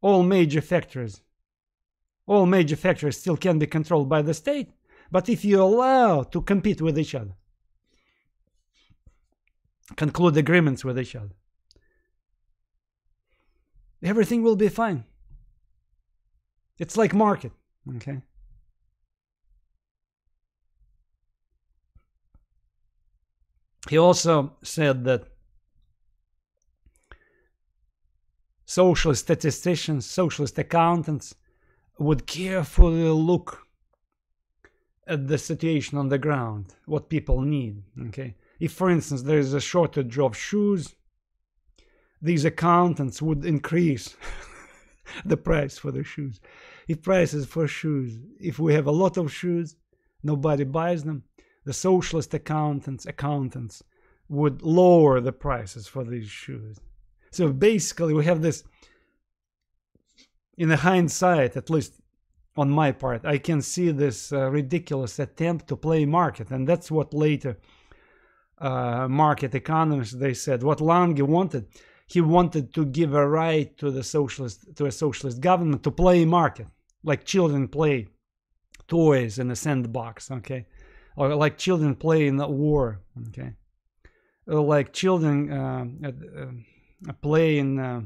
all major factories. All major factories still can be controlled by the state. But if you allow to compete with each other, conclude agreements with each other, everything will be fine. It's like market, okay? He also said that socialist statisticians, socialist accountants would carefully look at the situation on the ground, what people need, okay? If, for instance, there is a shortage of shoes, these accountants would increase the price for the shoes. If prices for shoes, if we have a lot of shoes, nobody buys them, the socialist accountants accountants would lower the prices for these shoes. So basically, we have this. In the hindsight, at least on my part, I can see this uh, ridiculous attempt to play market, and that's what later uh, market economists they said what Lange wanted he wanted to give a right to the socialist to a socialist government to play market like children play toys in a sandbox okay or like children play in war okay? Or like children uh, uh, play in uh,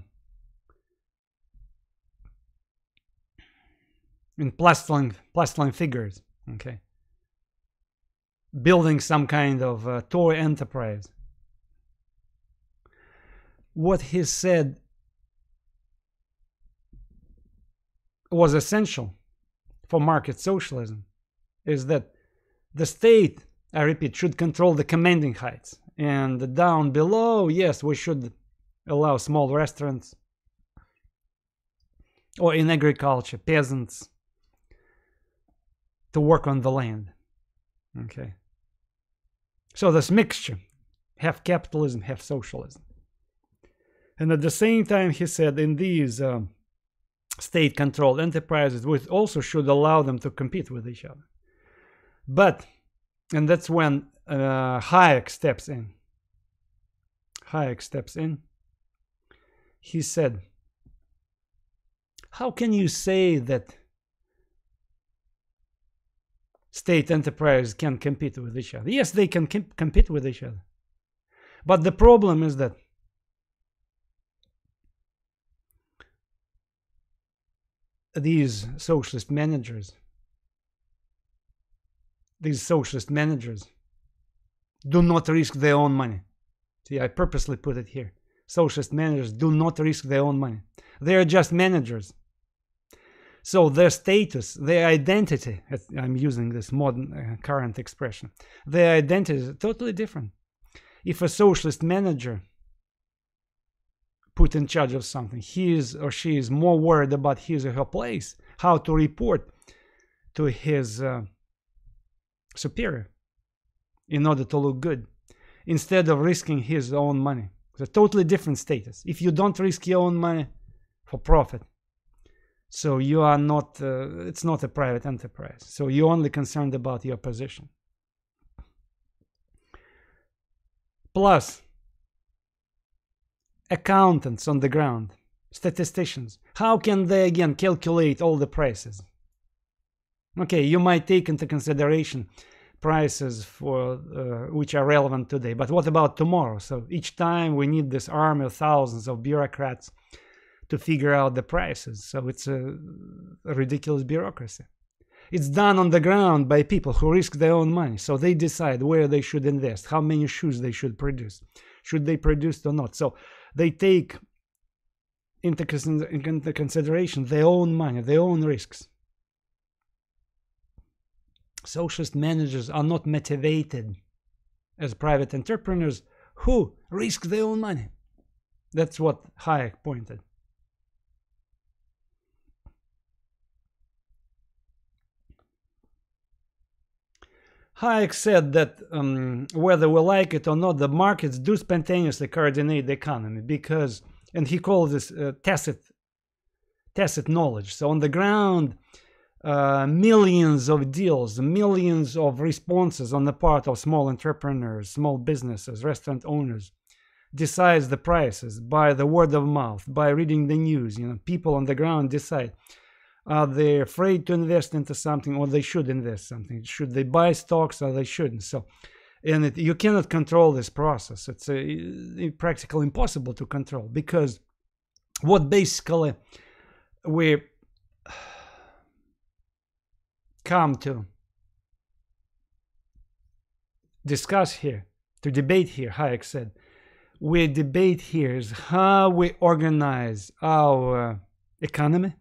in plastering plastering figures okay? Building some kind of uh, toy enterprise. What he said was essential for market socialism is that the state, I repeat, should control the commanding heights. And down below, yes, we should allow small restaurants or in agriculture, peasants to work on the land. Okay. So this mixture, half capitalism, half socialism. And at the same time, he said in these uh, state controlled enterprises, we also should allow them to compete with each other. But, and that's when uh, Hayek steps in. Hayek steps in. He said, How can you say that state enterprises can compete with each other? Yes, they can compete with each other. But the problem is that these socialist managers, these socialist managers, do not risk their own money. See, I purposely put it here. Socialist managers do not risk their own money. They are just managers. So their status, their identity, I'm using this modern uh, current expression, their identity is totally different. If a socialist manager put in charge of something, he is or she is more worried about his or her place, how to report to his uh, superior in order to look good, instead of risking his own money. It's a totally different status. If you don't risk your own money for profit, so you are not, uh, it's not a private enterprise. So you're only concerned about your position. Plus, accountants on the ground, statisticians, how can they again calculate all the prices? Okay, you might take into consideration prices for uh, which are relevant today, but what about tomorrow? So each time we need this army of thousands of bureaucrats to figure out the prices. So it's a, a ridiculous bureaucracy. It's done on the ground by people who risk their own money. So they decide where they should invest, how many shoes they should produce, should they produce or not. So they take into, into consideration their own money, their own risks. Socialist managers are not motivated as private entrepreneurs who risk their own money. That's what Hayek pointed. Hayek said that um, whether we like it or not, the markets do spontaneously coordinate the economy because, and he called this uh, tacit, tacit knowledge. So on the ground, uh, millions of deals, millions of responses on the part of small entrepreneurs, small businesses, restaurant owners, decides the prices by the word of mouth, by reading the news. You know, people on the ground decide are they afraid to invest into something or they should invest something? Should they buy stocks or they shouldn't? So, and it, you cannot control this process. It's a, practically impossible to control because what basically we come to discuss here, to debate here, Hayek said, we debate here is how we organize our economy,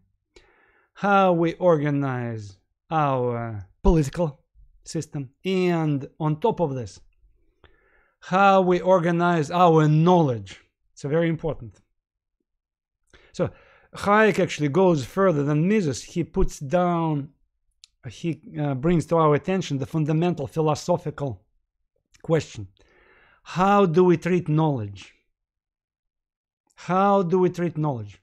how we organize our political system, and on top of this, how we organize our knowledge. It's very important. So Hayek actually goes further than Mises. He puts down, he uh, brings to our attention the fundamental philosophical question. How do we treat knowledge? How do we treat knowledge?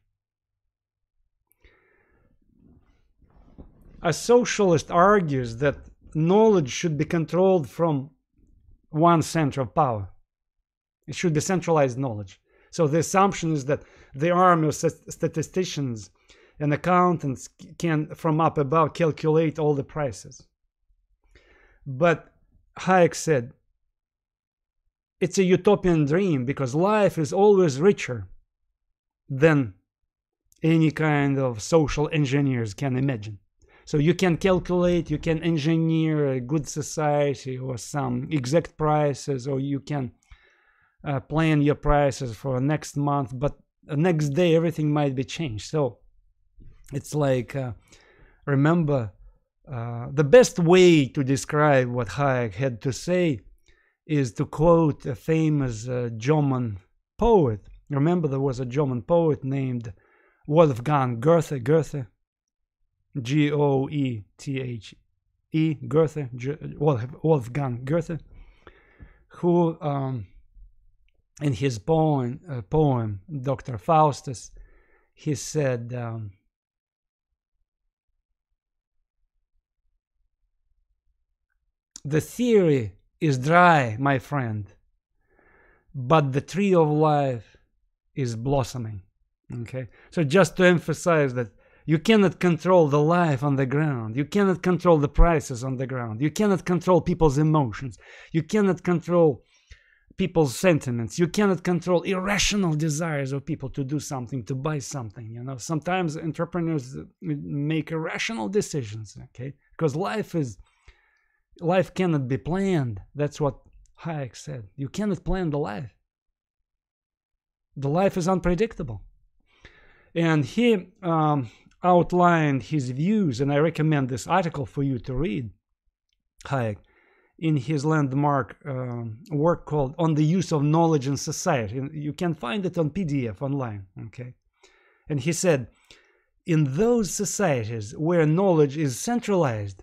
a socialist argues that knowledge should be controlled from one center of power. It should be centralized knowledge. So the assumption is that the army of statisticians and accountants can, from up above, calculate all the prices. But Hayek said, it's a utopian dream because life is always richer than any kind of social engineers can imagine. So you can calculate, you can engineer a good society or some exact prices, or you can uh, plan your prices for next month, but next day everything might be changed. So it's like, uh, remember, uh, the best way to describe what Hayek had to say is to quote a famous uh, German poet. Remember, there was a German poet named Wolfgang Goethe. Goethe G O E T H E Goethe, Wolfgang Goethe, who um, in his poem, uh, poem Dr. Faustus, he said, um, The theory is dry, my friend, but the tree of life is blossoming. Okay, so just to emphasize that you cannot control the life on the ground. You cannot control the prices on the ground. You cannot control people's emotions. You cannot control people's sentiments. You cannot control irrational desires of people to do something, to buy something. You know, sometimes entrepreneurs make irrational decisions. Okay, because life is life cannot be planned. That's what Hayek said. You cannot plan the life. The life is unpredictable. And he um, outlined his views, and I recommend this article for you to read, Hayek, in his landmark uh, work called On the Use of Knowledge in Society. You can find it on PDF online, okay? And he said, in those societies where knowledge is centralized,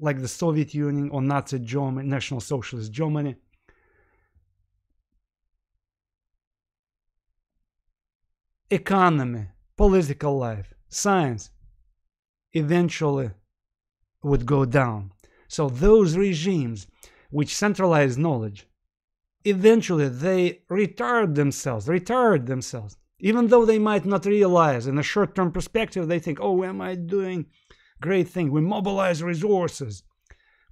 like the Soviet Union or Nazi Germany, National Socialist Germany, economy, political life, science eventually would go down. So those regimes which centralize knowledge, eventually they retard themselves, retard themselves. Even though they might not realize in a short-term perspective, they think, oh, am I doing great thing? We mobilize resources.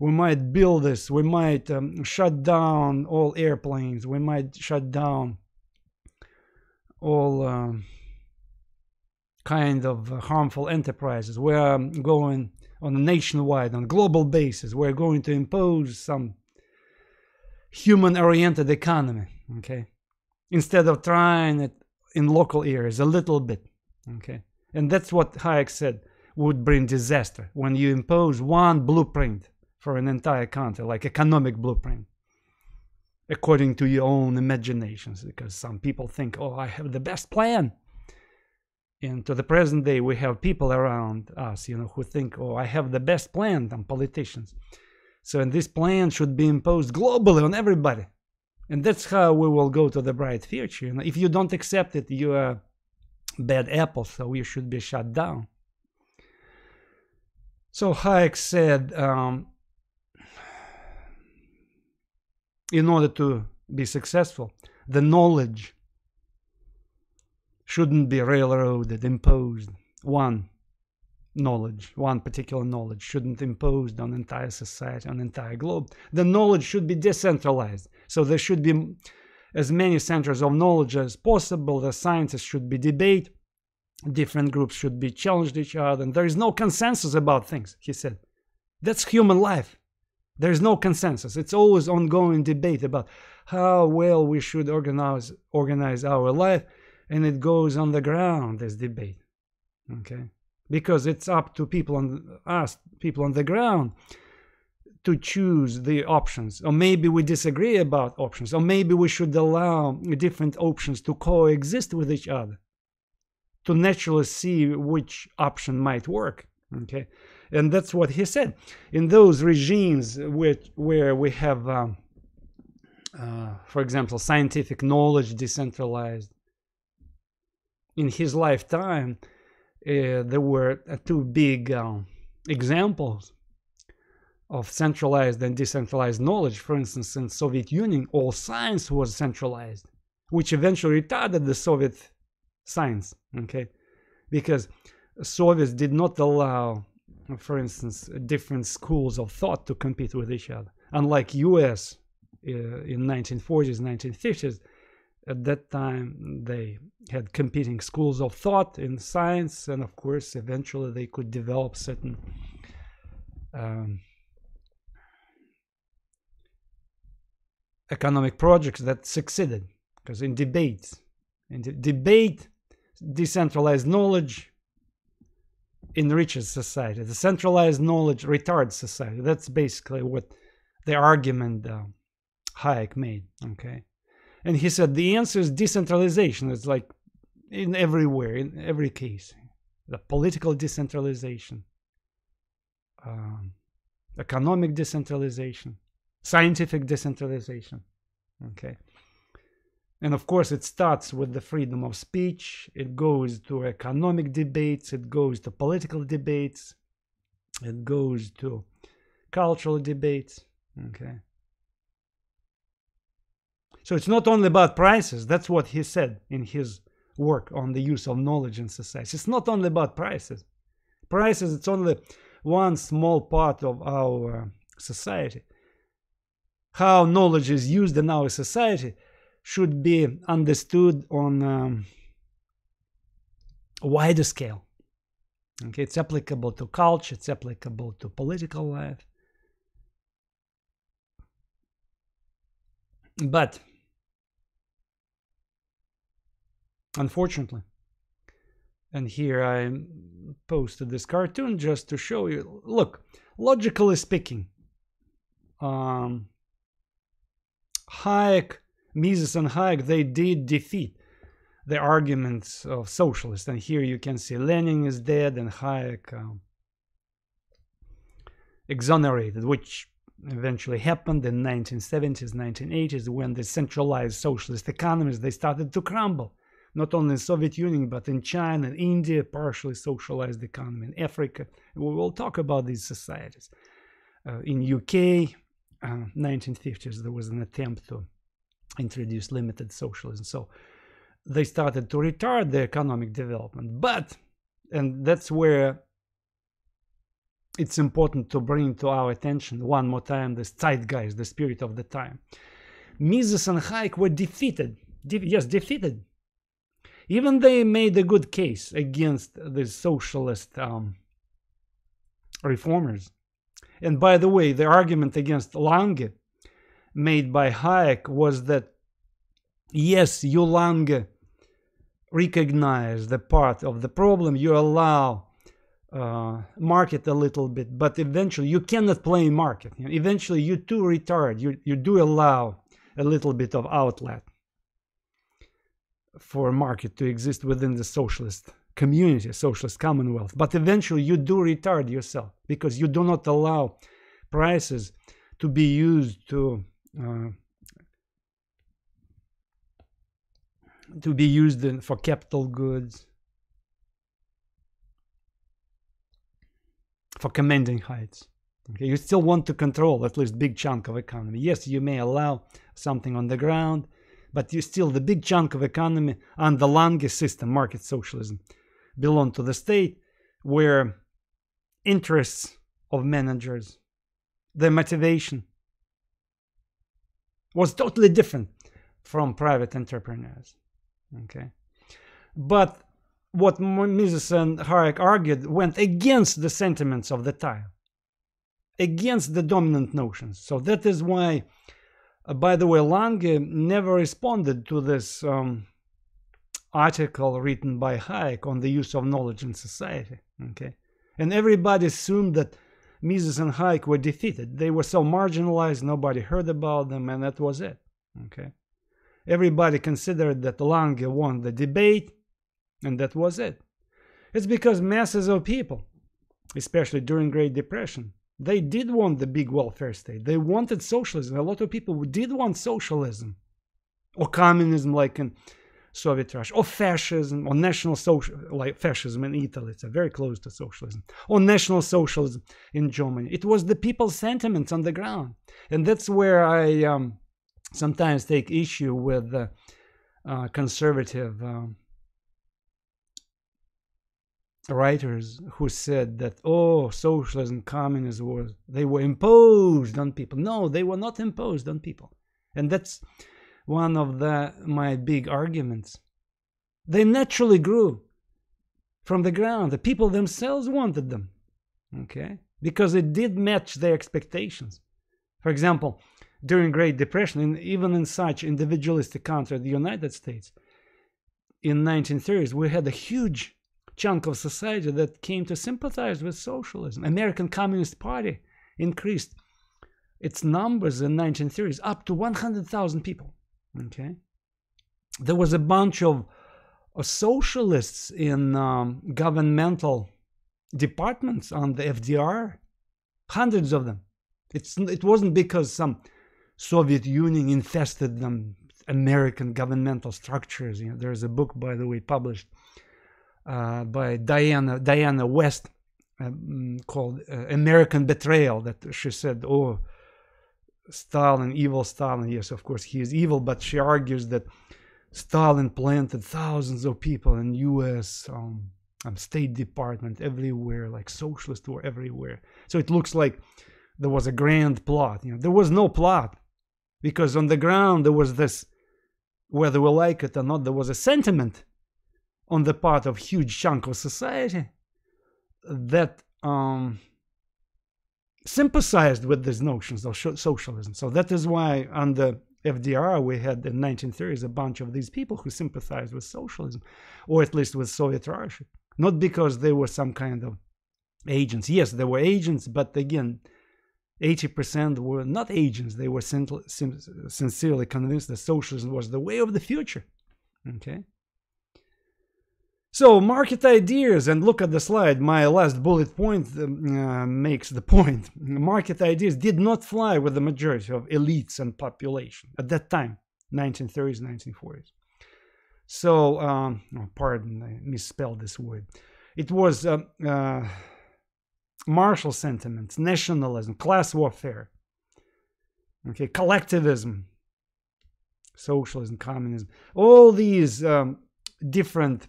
We might build this. We might um, shut down all airplanes. We might shut down all um, kind of harmful enterprises. We are going on a nationwide, on a global basis. We're going to impose some human-oriented economy, okay? Instead of trying it in local areas a little bit, okay? And that's what Hayek said would bring disaster when you impose one blueprint for an entire country, like economic blueprint according to your own imaginations because some people think oh i have the best plan. And to the present day we have people around us you know who think oh i have the best plan than politicians. So and this plan should be imposed globally on everybody. And that's how we will go to the bright future if you don't accept it you are bad apple so you should be shut down so hayek said um, in order to be successful, the knowledge shouldn't be railroaded, imposed. One knowledge, one particular knowledge shouldn't imposed on entire society, on entire globe. The knowledge should be decentralized. So there should be as many centers of knowledge as possible. The scientists should be debate. Different groups should be challenged each other. And there is no consensus about things, he said. That's human life. There's no consensus. It's always ongoing debate about how well we should organize organize our life, and it goes on the ground. This debate, okay, because it's up to people on us, people on the ground, to choose the options. Or maybe we disagree about options, or maybe we should allow different options to coexist with each other, to naturally see which option might work. Okay, and that's what he said. In those regimes which, where we have, um, uh, for example, scientific knowledge decentralized, in his lifetime, uh, there were uh, two big um, examples of centralized and decentralized knowledge. For instance, in Soviet Union, all science was centralized, which eventually retarded the Soviet science. Okay, because Soviets did not allow for instance, different schools of thought to compete with each other. Unlike US uh, in 1940s, 1950s, at that time they had competing schools of thought in science, and of course, eventually they could develop certain um, economic projects that succeeded. Because in debates, in the debate, decentralized knowledge enriches society. The centralized knowledge retards society. That's basically what the argument uh, Hayek made. Okay, and he said the answer is decentralization. It's like in everywhere, in every case, the political decentralization, um, economic decentralization, scientific decentralization. Okay. And of course, it starts with the freedom of speech, it goes to economic debates, it goes to political debates, it goes to cultural debates. Okay. So it's not only about prices, that's what he said in his work on the use of knowledge in society. It's not only about prices. Prices, it's only one small part of our society. How knowledge is used in our society should be understood on um, a wider scale. Okay, it's applicable to culture, it's applicable to political life. But unfortunately, And here I posted this cartoon just to show you. Look, logically speaking, um, Hayek, Mises and Hayek, they did defeat the arguments of socialists. And here you can see Lenin is dead and Hayek um, exonerated, which eventually happened in 1970s, 1980s, when the centralized socialist economies, they started to crumble. Not only in Soviet Union, but in China and India, partially socialized economy, in Africa. We will talk about these societies. Uh, in UK, uh, 1950s, there was an attempt to introduce limited socialism. So they started to retard the economic development. But, and that's where it's important to bring to our attention one more time this zeitgeist, the spirit of the time. Mises and Hayek were defeated. De yes, defeated. Even they made a good case against the socialist um, reformers. And by the way, the argument against Lange made by Hayek was that yes, you long recognize the part of the problem, you allow uh, market a little bit, but eventually you cannot play market. You know, eventually you too retard. You you do allow a little bit of outlet for market to exist within the socialist community, socialist commonwealth. But eventually you do retard yourself because you do not allow prices to be used to Uh, to be used in, for capital goods for commanding heights. Okay, you still want to control at least big chunk of economy. Yes, you may allow something on the ground, but you still the big chunk of economy and the Lange system, market socialism, belong to the state, where interests of managers, their motivation was totally different from private entrepreneurs. Okay, but what Mises and Hayek argued went against the sentiments of the time, against the dominant notions. So that is why, uh, by the way, Lange never responded to this um, article written by Hayek on the use of knowledge in society. Okay, and everybody assumed that Mises and Hayek were defeated. They were so marginalized, nobody heard about them, and that was it. Okay, everybody considered that Lange won the debate and that was it. It's because masses of people, especially during Great Depression, they did want the big welfare state. They wanted socialism. A lot of people did want socialism or communism like in Soviet Russia, or fascism, or national social, like fascism in Italy. It's very close to socialism, or national socialism in Germany. It was the people's sentiments on the ground, and that's where I um, sometimes take issue with the uh, conservative um, writers who said that oh socialism communism was they were imposed on people no they were not imposed on people and that's one of the my big arguments they naturally grew from the ground the people themselves wanted them okay because it did match their expectations for example during great depression and even in such individualistic country the united states in 1930s we had a huge chunk of society that came to sympathize with socialism. American Communist Party increased its numbers in 1930s up to 100,000 people. Okay, there was a bunch of, of socialists in um, governmental departments on the FDR, hundreds of them. It's it wasn't because some Soviet Union infested them American governmental structures. You know, there's a book, by the way, published uh, by Diana Diana West um, called uh, American Betrayal. That she said, "Oh, Stalin, evil Stalin. Yes, of course he is evil, but she argues that Stalin planted thousands of people in U.S. Um, um, State Department everywhere, like socialists were everywhere. So it looks like there was a grand plot. You know, there was no plot because on the ground there was this, whether we like it or not, there was a sentiment on the part of huge chunk of society that um, sympathized with these notions of socialism. So that is why under FDR, we had in 1930s a bunch of these people who sympathized with socialism, or at least with Soviet Russia. Not because they were some kind of agents. Yes, they were agents, but again, 80% were not agents. They were sincerely convinced that socialism was the way of the future. Okay. So, market ideas, and look at the slide. My last bullet point uh, makes the point. Market ideas did not fly with the majority of elites and population at that time, 1930s, 1940s. So, um, oh, pardon, I misspelled this word. It was uh, uh, martial sentiments, nationalism, class warfare, okay, collectivism, socialism, communism, all these um, different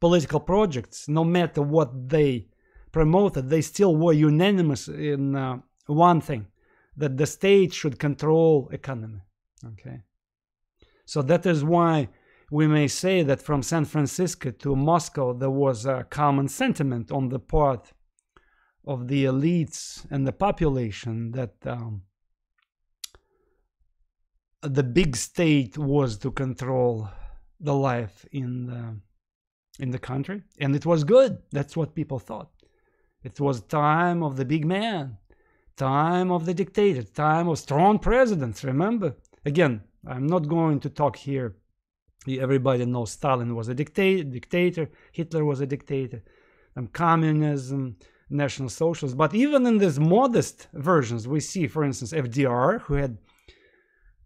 political projects, no matter what they promoted, they still were unanimous in uh, one thing that the state should control economy. Okay. So that is why we may say that from San Francisco to Moscow there was a common sentiment on the part of the elites and the population that um, the big state was to control the life in the, in the country and it was good. That's what people thought. It was time of the big man time of the dictator time of strong presidents remember? Again i'm not going to talk here. Everybody knows stalin was a dictator dictator hitler was a dictator and communism National Socialists. But even in these modest versions, we see, for instance, FDR, who had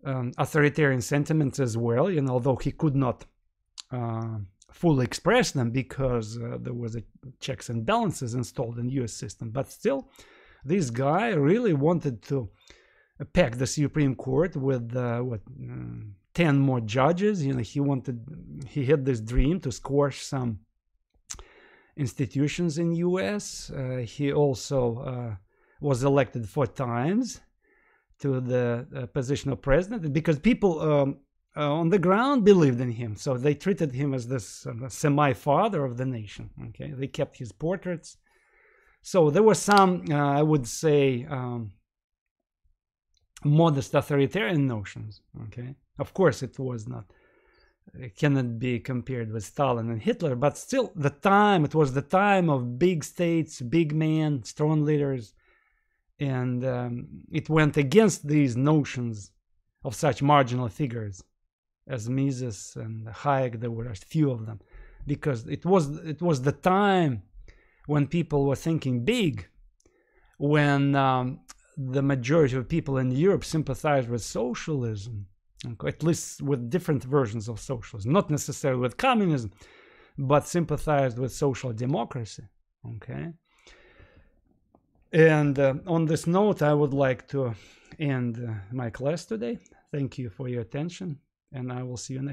um, authoritarian sentiments as well, and although he could not uh, fully express them because uh, there was a checks and balances installed in U.S. system. But still, this guy really wanted to pack the Supreme Court with uh, what uh, ten more judges. You know, he wanted, he had this dream to squash some institutions in US. Uh, he also uh, was elected four times to the uh, position of president because people um, on the ground believed in him. So they treated him as this semi-father of the nation. Okay, they kept his portraits. So there were some, I would say, um, modest authoritarian notions. Okay, of course it was not it cannot be compared with Stalin and Hitler, but still the time, it was the time of big states, big men, strong leaders, and um, it went against these notions of such marginal figures as Mises and Hayek, there were a few of them, because it was, it was the time when people were thinking big, when um, the majority of people in Europe sympathized with socialism, at least with different versions of socialism, not necessarily with communism, but sympathized with social democracy. Okay. And uh, on this note, I would like to end uh, my class today. Thank you for your attention, and I will see you next.